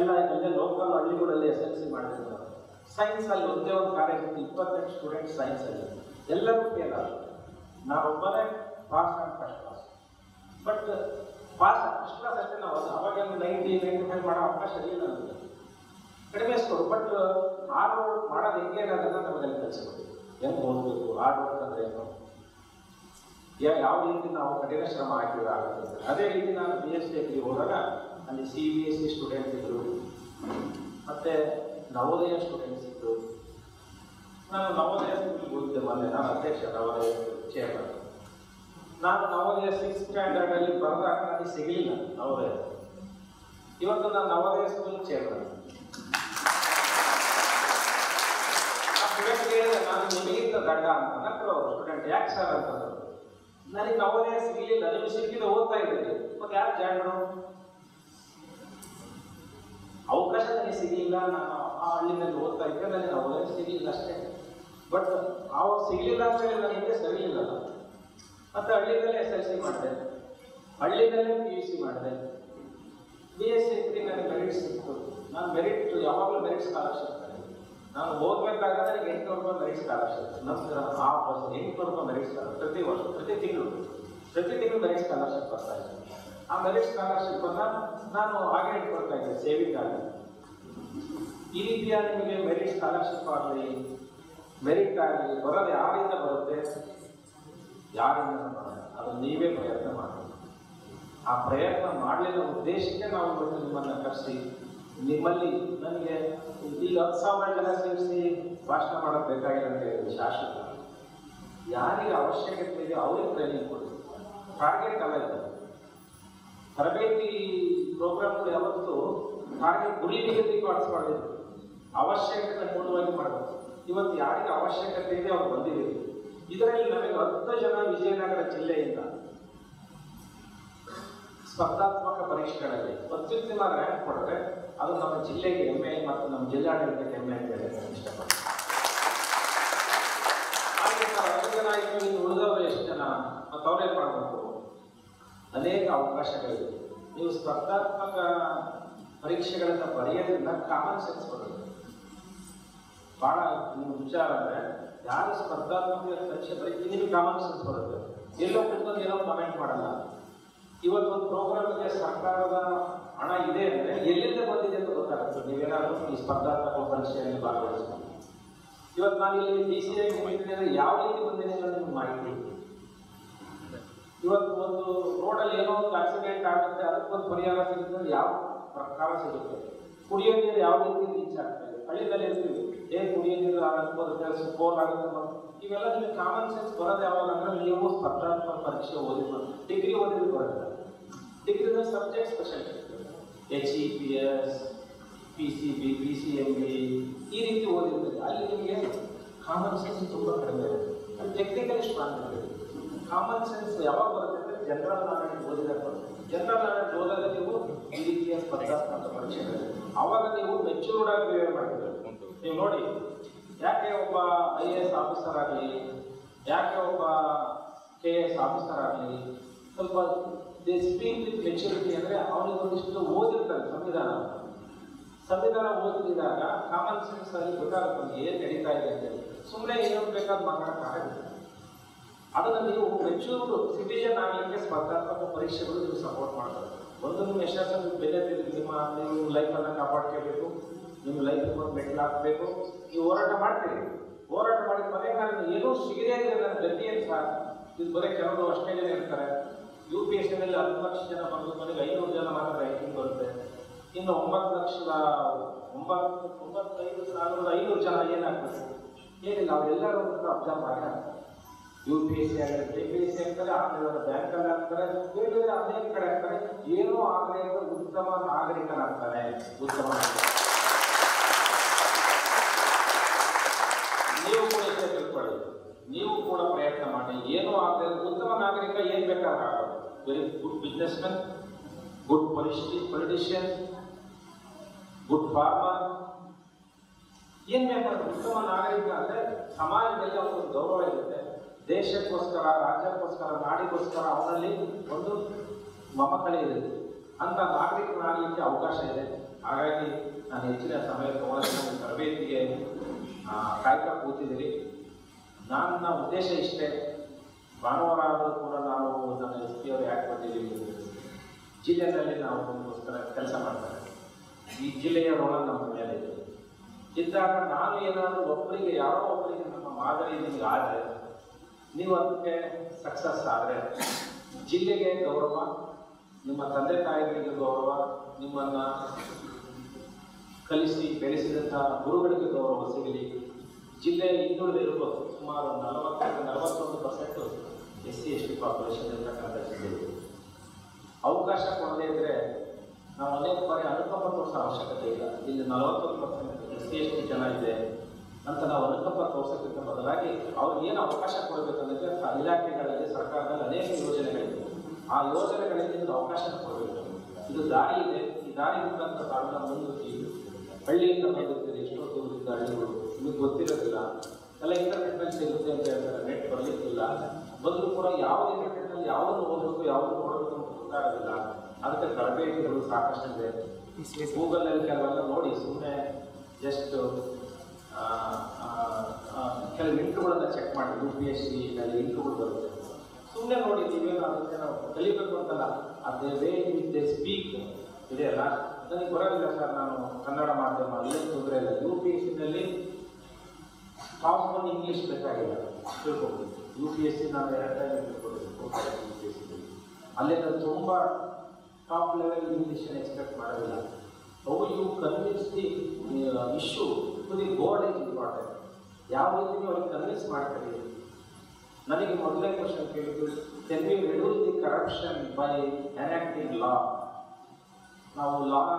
ಎಲ್ಲ ಇಲ್ಲೇ ಲೋಕಲ್ ಹಳ್ಳಿಗಳಲ್ಲಿ ಎಸ್ ಎಲ್ ಸಿ ಮಾಡಿದ್ರು. ಸೈನ್ಸ್ ಅಲ್ಲಿ ಒಂದೇ ಒಂದು ಕಾಲೇಜ್ ಇತ್ತು, ಇಪ್ಪತ್ತೆಂಟು ಸ್ಟೂಡೆಂಟ್ ಸೈನ್ಸ್ ಅಲ್ಲಿ. ಎಲ್ಲರೂ ಫೇಲ್ ಆದ್ರು. ನಾವೊಬ್ಬರೇ pass and first class but pass first class ಅಷ್ಟೇ ನಾವು ಅವಾಗ ನೈಂಟಿ ನೈಂಟಿ ಫೈವ್ ಮಾಡೋ ಅವಕಾಶ ಇಲ್ಲ ನಮಗೆ. ಕಡಿಮೆ ಸ್ಕೋರ್ ಬಟ್ ಆರು ಮಾಡೋದು ಹೆಂಗೆ ಅನ್ನೋದನ್ನು ನಮಗಲ್ಲಿ ಕಲಿಸ್ಕೊಡಿ ಹೆಂಗೆ ಓದಬೇಕು ಹಾರ್ಡ್ ಏನು? ಯಾವ ರೀತಿ ನಾವು ಕಠಿಣ ಶ್ರಮ ಹಾಕಿದ್ರೆ ಆಗುತ್ತೆ ಅದೇ ರೀತಿ ನಾನು ಬಿ ಎಸ್ ಸಿ ಹೋದಾಗ ಅಲ್ಲಿ C B S C students ಇದ್ದರು ಮತ್ತು ನವೋದಯ ಸ್ಟೂಡೆಂಟ್ಸ್ ಇದ್ದರು ನಾನು ನವೋದಯ ಸ್ಕೂಲ್ಗೆ ಹೋಗಿದ್ದೆ ಮೊನ್ನೆ, ನಾನು ಅಧ್ಯಕ್ಷ ನವೋದಯ ಚೇರ್ಮನ್ ನಾನು ನವೋದಯ ಸಿಕ್ಸ್ ಸ್ಟ್ಯಾಂಡರ್ಡಲ್ಲಿ ಬರೆದಾಗ ನನಗೆ ಸಿಗಲಿಲ್ಲ ನವೋದಯ. ಇವತ್ತು ನಾನು ನವೋದಯ ಸ್ಕೂಲ್ ಚೇರ್ಮನ್ ಸ್ಟೂಡೆಂಟ್ ಹೇಳಿದೆ ನಾನು ನಿಮಗಿಂತ ದಡ್ಡ ಅಂತ ಅವರು ಸ್ಟೂಡೆಂಟ್ ಯಾಕೆ ಸರ್ ಅಂತಂದ್ರು ನನಗೆ ನವೋದಯ ಸಿಗಲಿಲ್ಲ, ನಿಮ್ಗೆ ಸಿಕ್ಕಿದ ಓದ್ತಾ ಇದ್ದೀನಿ ಮತ್ತೆ ಯಾರು ಜಾಣರು ಅವಕಾಶ ನನಗೆ ಸಿಗಲಿಲ್ಲ, ನಾನು ಆ ಹಳ್ಳಿನಲ್ಲಿ ಓದ್ತಾ ಇದ್ದೆ, ನನಗೆ ನವೋದಯ ಸಿಗಲಿಲ್ಲ ಅಷ್ಟೇ. ಬಟ್ ಅವಾಗ ಸಿಗಲಿಲ್ಲ ಅಂತ ಹೇಳಿ ನಾನು ಹಿಂದೆ ಸರಿಲಿಲ್ಲ ಮತ್ತೆ ಹಳ್ಳಿನಲ್ಲೇ ಎಸ್ ಎಲ್ ಸಿ ಮಾಡಿದೆ. ಹಳ್ಳಿನಲ್ಲೇ ಪಿ ಯು ಸಿ ಮಾಡಿದೆ. ಬಿ ಎಸ್ ಸಿ ನನಗೆ ಮೆರಿಟ್ ಸಿಕ್ತು. ನಾನು ಮೆರಿಟ್ ಯಾವಾಗಲೂ ಮೆರಿಟ್ ಸ್ಕಾಲರ್ಶಿಪ್ ನಾನು ಹೋಗ್ಬೇಕಾದ್ರೆ ಎಂಟುನೂರು ರೂಪಾಯಿ ಮೆರಿಟ್ ಸ್ಕಾಲರ್ಶಿಪ್ ನಮ್ಗೆ ಆ ವರ್ಷ ಎಂಟುನೂರು ರೂಪಾಯಿ ಮೆರಿಟ್ ಪ್ರತಿ ವರ್ಷ, ಪ್ರತಿ ತಿಂಗಳು. ಪ್ರತಿ ತಿಂಗಳು ಮೆರಿಟ್ ಸ್ಕಾಲರ್ಶಿಪ್ ಬರ್ತಾ ಇದೆ. ಆ ಮೆರಿಟ್ ಸ್ಕಾಲರ್ಶಿಪ್ಪನ್ನು ನಾನು ಹಾಗೆ ಇಟ್ಕೊಳ್ತಾ ಇದ್ದೆ ಸೇವಿಂಗ್ ಆಗಿ. ಈ ರೀತಿಯಾಗಿ ನಿಮಗೆ ಮೆರಿಟ್ ಸ್ಕಾಲರ್ಶಿಪ್ ಆಗಲಿ ಮೆರಿಟ್ ಆಗಲಿ ಬರೋದು ಯಾರಿಂದ ಬರುತ್ತೆ? ಯಾರಿಂದ ಅದು ನೀವೇ ಪ್ರಯತ್ನ ಮಾಡಿ. ಆ ಪ್ರಯತ್ನ ಮಾಡಲಿಲ್ಲ ಉದ್ದೇಶಕ್ಕೆ ನಾವು ಇವತ್ತು ನಿಮ್ಮನ್ನು ಕರೆಸಿ. ನಿಮ್ಮಲ್ಲಿ ನನಗೆ ಈಗ ಹತ್ತು ಸಾವಿರ ಜನ ಸೇರಿಸಿ ಭಾಷಣ ಮಾಡೋದು ಬೇಕಾಗಿಲ್ಲ ಅಂತ ಹೇಳಿದ್ರು ಶಾಸಕ ಯಾರಿಗೆ ಅವಶ್ಯಕತೆ ಇದೆ ಅವ್ರಿಗೆ ಟ್ರೈನಿಂಗ್ ಕೊಡಿ. ಟಾರ್ಗೆಟ್ ಅಲ್ಲ ಇದು. ತರಬೇತಿ ಪ್ರೋಗ್ರಾಮ್ಗಳು ಯಾವತ್ತು ಟಾರ್ಗೆಟ್ ಗುರಿ ನಿಗದಿ ಮಾಡಿದ್ರು ಅವಶ್ಯಕತೆ ಪೂರ್ಣವಾಗಿ ಮಾಡಬೇಕು. ಇವತ್ತು ಯಾರಿಗೆ ಅವಶ್ಯಕತೆ ಇದೆ ಅವ್ರು ಬಂದಿದ್ದೀವಿ ಇದರಲ್ಲಿ ನಮಗೆ ಹತ್ತು ಜನ ವಿಜಯನಗರ ಜಿಲ್ಲೆಯಿಂದ ಸ್ಪರ್ಧಾತ್ಮಕ ಪರೀಕ್ಷೆಗಳಲ್ಲಿ ಅತ್ಯುತ್ತಮ ರ್ಯಾಂಕ್ ಕೊಟ್ಟರೆ ಅದು ನಮ್ಮ ಜಿಲ್ಲೆಗೆ ಹೆಮ್ಮೆ ಮತ್ತು ನಮ್ಮ ಜಿಲ್ಲಾಡಳಿತಕ್ಕೆ ಹೆಮ್ಮೆ ಅಂತ ಹೇಳಿ ಇಷ್ಟಪಡ್ತೀನಿ. ಹಾಗೆ ಇನ್ನು ಉಳಿದವರು ಎಷ್ಟು ಜನ? ಮತ್ತು ಅವರೇ ಮಾಡಬೇಕು? ಅನೇಕ ಅವಕಾಶಗಳಿವೆ. ನೀವು ಸ್ಪರ್ಧಾತ್ಮಕ ಪರೀಕ್ಷೆಗಳನ್ನು ಬರೆಯೋದ್ರಿಂದ ಕಾಮನ್ ಸೆನ್ಸ್ ಬರುತ್ತೆ. ಬಹಳ ನೀವು ವಿಚಾರ ಅಂದರೆ ಯಾರು ಸ್ಪರ್ಧಾತ್ಮಕ ಪರೀಕ್ಷೆ ಬರೀ ನಿಮಗೆ ಕಾಮನ್ ಸೆನ್ಸ್ ಬರುತ್ತೆ. ಎಲ್ಲೋ ಕುತ್ಕೊಂಡು ಏನೋ ಕಮೆಂಟ್ ಮಾಡಲ್ಲ. ಇವತ್ತು ಒಂದು ಪ್ರೋಗ್ರಾಮ್ಗೆ ಸರ್ಕಾರದ ಹಣ ಇದೆ ಅಂದ್ರೆ ಎಲ್ಲಿಂದ ಬಂದಿದೆ ಅಂತ ಗೊತ್ತಾಗುತ್ತೆ. ನೀವೇನಾದರೂ ಈ ಸ್ಪರ್ಧಾತ್ಮಕ ಪರೀಕ್ಷೆಯಲ್ಲಿ ಭಾಗವಹಿಸ್ಕೊಂಡು ಇವತ್ತು ನಾನು ಇಲ್ಲಿ ಡಿ ಸಿ ಐ ಯಾವ ರೀತಿ ಬಂದಿದೆ ಅಂತ ನಿಮ್ಗೆ ಮಾಹಿತಿ. ಇವತ್ತು ಒಂದು ರೋಡಲ್ಲಿ ಏನೋ ಒಂದು ಆಕ್ಸಿಡೆಂಟ್ ಆಗುತ್ತೆ ಅದಕ್ಕೊಂದು ಪರಿಹಾರ ಸಿಗುತ್ತೆ ಯಾವ ಪ್ರಕಾರ ಸಿಗುತ್ತೆ. ಕುಡಿಯೋ ನೀರು ಯಾವ ರೀತಿ ರೀಚ್ ಆಗ್ತದೆ. ಹಳ್ಳಿದಲ್ಲಿ ಇರ್ತೀವಿ. ಏನ್ ಕುಡಿಯೋ ನೀರು ಆಗುತ್ತೆ ಬೋರ್ ಆಗುತ್ತೆ ಇವೆಲ್ಲ ನಿಮಗೆ ಕಾಮನ್ ಸೆನ್ಸ್ ಬರೋದು ಯಾವಾಗ ಅಂದ್ರೆ ನೀವು ಸ್ಪರ್ಧಾತ್ಮಕ ಪರೀಕ್ಷೆ ಓದಿದ್ರು ಡಿಗ್ರಿ ಓದಿದ್ರು ಬರುತ್ತೆ ಡಿಗ್ರಿದ subject special H E P S P C B P C B ಈ ರೀತಿ ಓದಿರ್ತದೆ ಅಲ್ಲಿ ನಿಮಗೆ ಕಾಮನ್ ಸೆನ್ಸ್ ತುಂಬ ಕಡಿಮೆ ಇರುತ್ತೆ. ಟೆಕ್ನಿಕಲ್ ಸ್ಟ್ರಾಂಗ್ ಇರ್ತದೆ ಕಾಮನ್ ಸೆನ್ಸ್ ಯಾವಾಗ ಬರುತ್ತೆ ಅಂದರೆ ಜನರಲ್ ನಾಲೆಡ್ಜ್ ಓದಿದಾಗ ಜನರಲ್ ನಾಲೆಡ್ಜ್ ಓದಾಗ ನೀವು ಈ ರೀತಿಯ ಸ್ಪರ್ಧಾತ್ಮಕ ಪರೀಕ್ಷೆಗಳು. ಆವಾಗ ನೀವು ಮೆಚೂರ್ಡ್ ಆಗಿ ಬಿಹೇವ್ ಮಾಡಬೇಕು. ನೀವು ನೋಡಿ, ಯಾಕೆ ಒಬ್ಬ ಐ ಎ ಎಸ್ ಆಫೀಸರ್ ಆಗಲಿ, ಯಾಕೆ ಒಬ್ಬ ಕೆ ಎ ಎಸ್ ಆಫೀಸರ್ ಆಗಲಿ, ಸ್ವಲ್ಪ ದೇ ಸ್ಪೀಕ್ ವಿತ್ ಮೆಚುರಿಟಿ ಅಂದರೆ ಅವನಿಗೆ ಒಂದಿಷ್ಟು ಓದಿರ್ತಾರೆ ಸಂವಿಧಾನ. ಸಂವಿಧಾನ ಓದಿದಾಗ ಕಾಮನ್ ಸೆನ್ಸ್ ಅಲ್ಲಿ ಗೊತ್ತಾಗುತ್ತೆ ಏನು ನಡೀತಾ ಇದೆ ಅಂತೇಳಿ ಸುಮ್ಮನೆ ಏನೋ ಬೇಕಾದ ಮಾತಾಡೋಕ್ಕಾಗಲ್ಲ ಅದನ್ನು ನೀವು ಮೆಚೂರ್ಡ್ ಸಿಟಿಜನ್ ಆಗಲಿಕ್ಕೆ ಸ್ಪರ್ಧಾತ್ಮಕ ಪರೀಕ್ಷೆಗಳು ನೀವು ಸಪೋರ್ಟ್ ಮಾಡ್ತಾರೆ ಒಂದು ನಿಮ್ಮ ಯಶಸ್ಸನ್ನು ಬೆಲೆ ನಿಮ್ಮ, ನೀವು ಲೈಫನ್ನು ಕಾಪಾಡ್ಕೋಬೇಕು ನಿಮ್ಮ ಲೈಫ್ ಒಂದು ಮೆಟ್ಲ್ ಹಾಕಬೇಕು. ನೀವು ಹೋರಾಟ ಮಾಡ್ತೀರಿ. ಹೋರಾಟ ಮಾಡಿದ ಮನೆ ಕಾಲದಲ್ಲಿ ಏನೂ ಸಿಗದೇ ಇದೆ ನನ್ನ ಗತಿ ಏನು ಸರ್? ಇದು ಬರೀ ಕೆಲವರು ಅಷ್ಟೇ ಜನ ಇರ್ತಾರೆ. ಯು ಪಿ ಎಸ್ನಲ್ಲಿ ಹತ್ತು ಲಕ್ಷ ಜನ ಬಂದು ನನಗೆ ಐನೂರು ಜನ ಮಾತ್ರ ರ್ಯಾಂಕಿಂಗ್ ಬರುತ್ತೆ. ಇನ್ನು ಒಂಬತ್ತು ಲಕ್ಷದ ಒಂಬತ್ತು, ಒಂಬತ್ತೈದು ಸಾವಿರದ ಐನೂರು ಜನ ಏನಾಗ್ತದೆ ಏನಿಲ್ಲ, ಅವರೆಲ್ಲರೂ ಅಬ್ಸರ್ವ್ ಮಾಡ್ತಾರೆ ಯು ಪಿ ಎಸ್ ಸಿ ಆಗಲಿ ಕೆ ಪಿ ಎಸ್ ಸಿ ಆಗ್ತಾರೆ, ಆಮೇಲೆ ಬ್ಯಾಂಕಲ್ಲಿ ಆಗ್ತಾರೆ ಬೇರೆ ಬೇರೆ ಅನೇಕ ಕಡೆ ಆಗ್ತಾರೆ ಏನೋ ಆಗಲಿ ಅಂದರೆ ಉತ್ತಮ ನಾಗರಿಕನಾಗ್ತಾರೆ ಉತ್ತಮ ನೀವು ಕೂಡ ತಿಳ್ಕೊಳ್ಳಿ. ನೀವು ಕೂಡ ಪ್ರಯತ್ನ ಮಾಡಿ. ಏನೋ ಆಗದೆ ಉತ್ತಮ ನಾಗರಿಕ ಏನು ಬೇಕಾದ್ರೆ ಗುಡ್ ಮ್ಯಾನ್ ಗುಡ್ ಪೊಲಿಟಿ ಪೊಲಿಟಿಷಿಯನ್ ಗುಡ್ ಫಾರ್ಮರ್ ಏನ್ ಬೇಕಾದ್ರೆ ಉತ್ತಮ ನಾಗರಿಕ ಅಂದ್ರೆ ಸಮಾಜದಲ್ಲಿ ಅವನಿಗೆ ಗೌರವ ಇರುತ್ತೆ. ದೇಶಕ್ಕೋಸ್ಕರ, ರಾಜ್ಯಕ್ಕೋಸ್ಕರ, ನಾಡಿಗೋಸ್ಕರ ಅವನಲ್ಲಿ ಒಂದು ಮಮಕಳೆ ಇರುತ್ತೆ. ಅಂತ ನಾಗರಿಕನಾಗಲಿಕ್ಕೆ ಅವಕಾಶ ಇದೆ. ಹಾಗಾಗಿ ನಾನು ಹೆಚ್ಚಿನ ಸಮಯ ತಗೊಳ್ಳೋದು ತರಬೇತಿಗೆ ಕಾಯ್ತಾ ಕೂತಿದ್ದೀರಿ ನನ್ನ ಉದ್ದೇಶ ಇಷ್ಟೇ. ಭಾನುವಾರ ಆದರೂ ಕೂಡ ನಾವು ನನ್ನ ಎಸ್ ಪಿ ಅವರು ಯಾಕೆ ಬಂದಿದ್ದೀವಿ ಜಿಲ್ಲೆಯಲ್ಲಿ ನಾವು ನಮಗೋಸ್ಕರ ಕೆಲಸ ಮಾಡ್ತಾರೆ. ಈ ಜಿಲ್ಲೆಯ ಋಣ ನಮ್ಮ ಮೇಲೆ ಇದೆ. ಇದ್ದಾಗ ನಾನು ಏನಾದರೂ ಒಬ್ಬರಿಗೆ, ಯಾರೋ ಒಬ್ಬರಿಗೆ ನಮ್ಮ ಮಾದರಿ ನಿಮಗೆ ಆದರೆ, ನೀವು ಅದಕ್ಕೆ ಸಕ್ಸಸ್ ಆದರೆ, ಜಿಲ್ಲೆಗೆ ಗೌರವ, ನಿಮ್ಮ ತಂದೆ ತಾಯಿಗಳಿಗೆ ಗೌರವ, ನಿಮ್ಮನ್ನು ಕಲಿಸಿ ಬೆಳೆಸಿದಂಥ ಗುರುಗಳಿಗೆ ಗೌರವ ಸಿಗಲಿ. ಜಿಲ್ಲೆ ಹಿಂದುಳಿದ ಇರ್ಬೋದು ಸುಮಾರು ನಲವತ್ತರಿಂದ ನಲವತ್ತೊಂದು percent S C S T population ಇರ್ತಕ್ಕಂಥ ಜಿಲ್ಲೆಗಳು ಅವಕಾಶ ಕೊಡದೇ ಇದ್ದರೆ ನಾವು ಅನೇಕ ಬಾರಿ ಅನುಕಂಪ ತೋರಿಸೋ ಅವಶ್ಯಕತೆ ಇಲ್ಲ. ಇಲ್ಲಿ ನಲವತ್ತೊಂದು percent S C S T ಜನ ಇದೆ. ಅಂತ ನಾವು ಅನುಕಂಪ ತೋರಿಸೋದಕ್ಕೆ ಬದಲಾಗಿ ಅವ್ರಿಗೆ ಏನು ಅವಕಾಶ ಕೊಡಬೇಕಂದ್ರೆ ಇಲಾಖೆಗಳಲ್ಲಿ, ಸರ್ಕಾರದಲ್ಲಿ ಅನೇಕ ಯೋಜನೆಗಳಿವೆ. ಆ ಯೋಜನೆಗಳಿಗೆ ಒಂದು ಅವಕಾಶ ಕೊಡಬೇಕು. ಇದು ದಾರಿ ಇದೆ. ಈ ದಾರಿ ಮುಖಾಂತರ ಕಾರಣ ಮುಂದಕ್ಕೆ ಹಳ್ಳಿಯಿಂದ ಬಂದಿರ್ತೀರಿ, ಎಷ್ಟೋ ದೂರದಿಂದ ಹಳ್ಳಿಗಳು. ನಿಮಗೆ ಗೊತ್ತಿರೋದಿಲ್ಲ. ಎಲ್ಲ ಇಂಟರ್ನೆಟ್ನಲ್ಲಿ ಸಿಗುತ್ತೆ ಅಂತ ಹೇಳ್ತಾರೆ. ನೆಟ್ ಬರಲಿಕ್ಕಿಲ್ಲ. ಬಂದರೂ ಕೂಡ ಯಾವುದೇ ಇಂಟರ್ನೆಟ್ನಲ್ಲಿ ಯಾವುದನ್ನು ಓದಬೇಕು ಯಾವ್ದು ನೋಡಬೇಕು ಅಂತ ಗೊತ್ತಾಗೋದಿಲ್ಲ. ಅದಕ್ಕೆ ತರಬೇತಿಗಳು ಸಾಕಷ್ಟಿದೆ ಗೂಗಲಲ್ಲಿ ಕೆಲವೆಲ್ಲ ನೋಡಿ ಸುಮ್ಮನೆ ಜಸ್ಟ್ ಕೆಲವು ಲಿಂಕ್ಗಳನ್ನು ಚೆಕ್ ಮಾಡಿ ಯು ಪಿ ಎಸ್ ಸಿ ಲಿಂಕ್ಗಳು ಬರುತ್ತೆ. ಸುಮ್ಮನೆ ನೋಡಿ, ನೀವೇನು ಅದಕ್ಕೆ ನಾವು ಕಲಿಬೇಕು ಅಂತಲ್ಲ. ಅದೇ ವೇ ಇನ್ ದೇ ಸ್ಪೀಕ್ ಇದೆಯಲ್ಲ? ನನಗೆ ಬರೋದಿಲ್ಲ ಸರ್, ನಾನು ಕನ್ನಡ ಮಾಧ್ಯಮ ತೊಂದರೆ ಇಲ್ಲ. ಯು ಪಿ ಎಸ್ ಸಿನಲ್ಲಿ ಟಾಪ್ ಒನ್ ಇಂಗ್ಲೀಷ್ ಬೇಕಾಗಿಲ್ಲ ತಿಳ್ಕೊಬೋದು ಯು ಪಿ ಎಸ್ ಸಿ ನಾನು ಎರಡು time U P S C ಅಲ್ಲಿ ನಾನು ತುಂಬ ಟಾಪ್ ಲೆವೆಲ್ ಇಂಗ್ಲೀಷನ್ನು ಎಕ್ಸ್ಪೆಕ್ಟ್ ಮಾಡೋದಿಲ್ಲ how you convince the issue to the board is important ಯಾವ ರೀತಿ ನೀವು ಅವ್ರಿಗೆ ಕನ್ವಿನ್ಸ್ ಮಾಡ್ತೀರಿ? ನನಗೆ ಮೊದಲನೇ ಕ್ವಶನ್ ಕೇಳಿದ್ದು can we reduce the corruption by enacting law ನಾವು ಲಾನ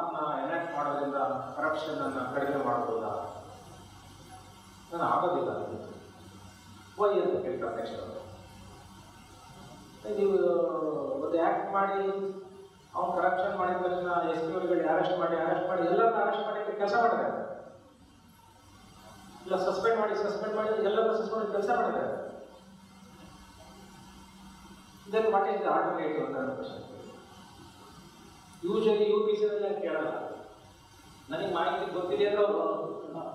ಎನಾಕ್ಟ್ ಮಾಡೋದ್ರಿಂದ ಕರಪ್ಷನ್ ಅನ್ನ ಕಡಿಮೆ ಮಾಡ್ಬೋದಾ? ನಾನು ಆಗೋದಿಲ್ಲ. ವೈ ಅಂತ ಕೇಳ್ತಾರೆ ನೆಕ್ಸ್ಟ್ ನೀವು, ಒಂದು ಆ್ಯಕ್ಟ್ ಮಾಡಿ, ಅವ್ನು ಕರಪ್ಷನ್ ಮಾಡಿದ ತಕ್ಷಣ ಎಸ್ ಪಿ ಅವರುಗಳಿಗೆ ಅರೆಸ್ಟ್ ಮಾಡಿ ಅರೆಸ್ಟ್ ಮಾಡಿ, ಎಲ್ಲರನ್ನ ಅರೆಸ್ಟ್ ಮಾಡಿ ಕೆಲಸ ಮಾಡಿದ್ದಾರೆ ಇಲ್ಲ ಸಸ್ಪೆಂಡ್ ಮಾಡಿ ಸಸ್ಪೆಂಡ್ ಮಾಡಿ, ಎಲ್ಲರನ್ನ ಸಸ್ಪೆಂಡ್ ಕೆಲಸ ಮಾಡಿದ್ದಾರೆ then what is the alternative ಅಂತ ಯೂಶಲಿ ಯು ಪಿ ಸಿನಲ್ಲಿ ಕೇಳಲ್ಲ? ನನಗೆ ಮಾಹಿತಿ ಗೊತ್ತಿದೆ ಅಂದ್ರೆ ಅವರು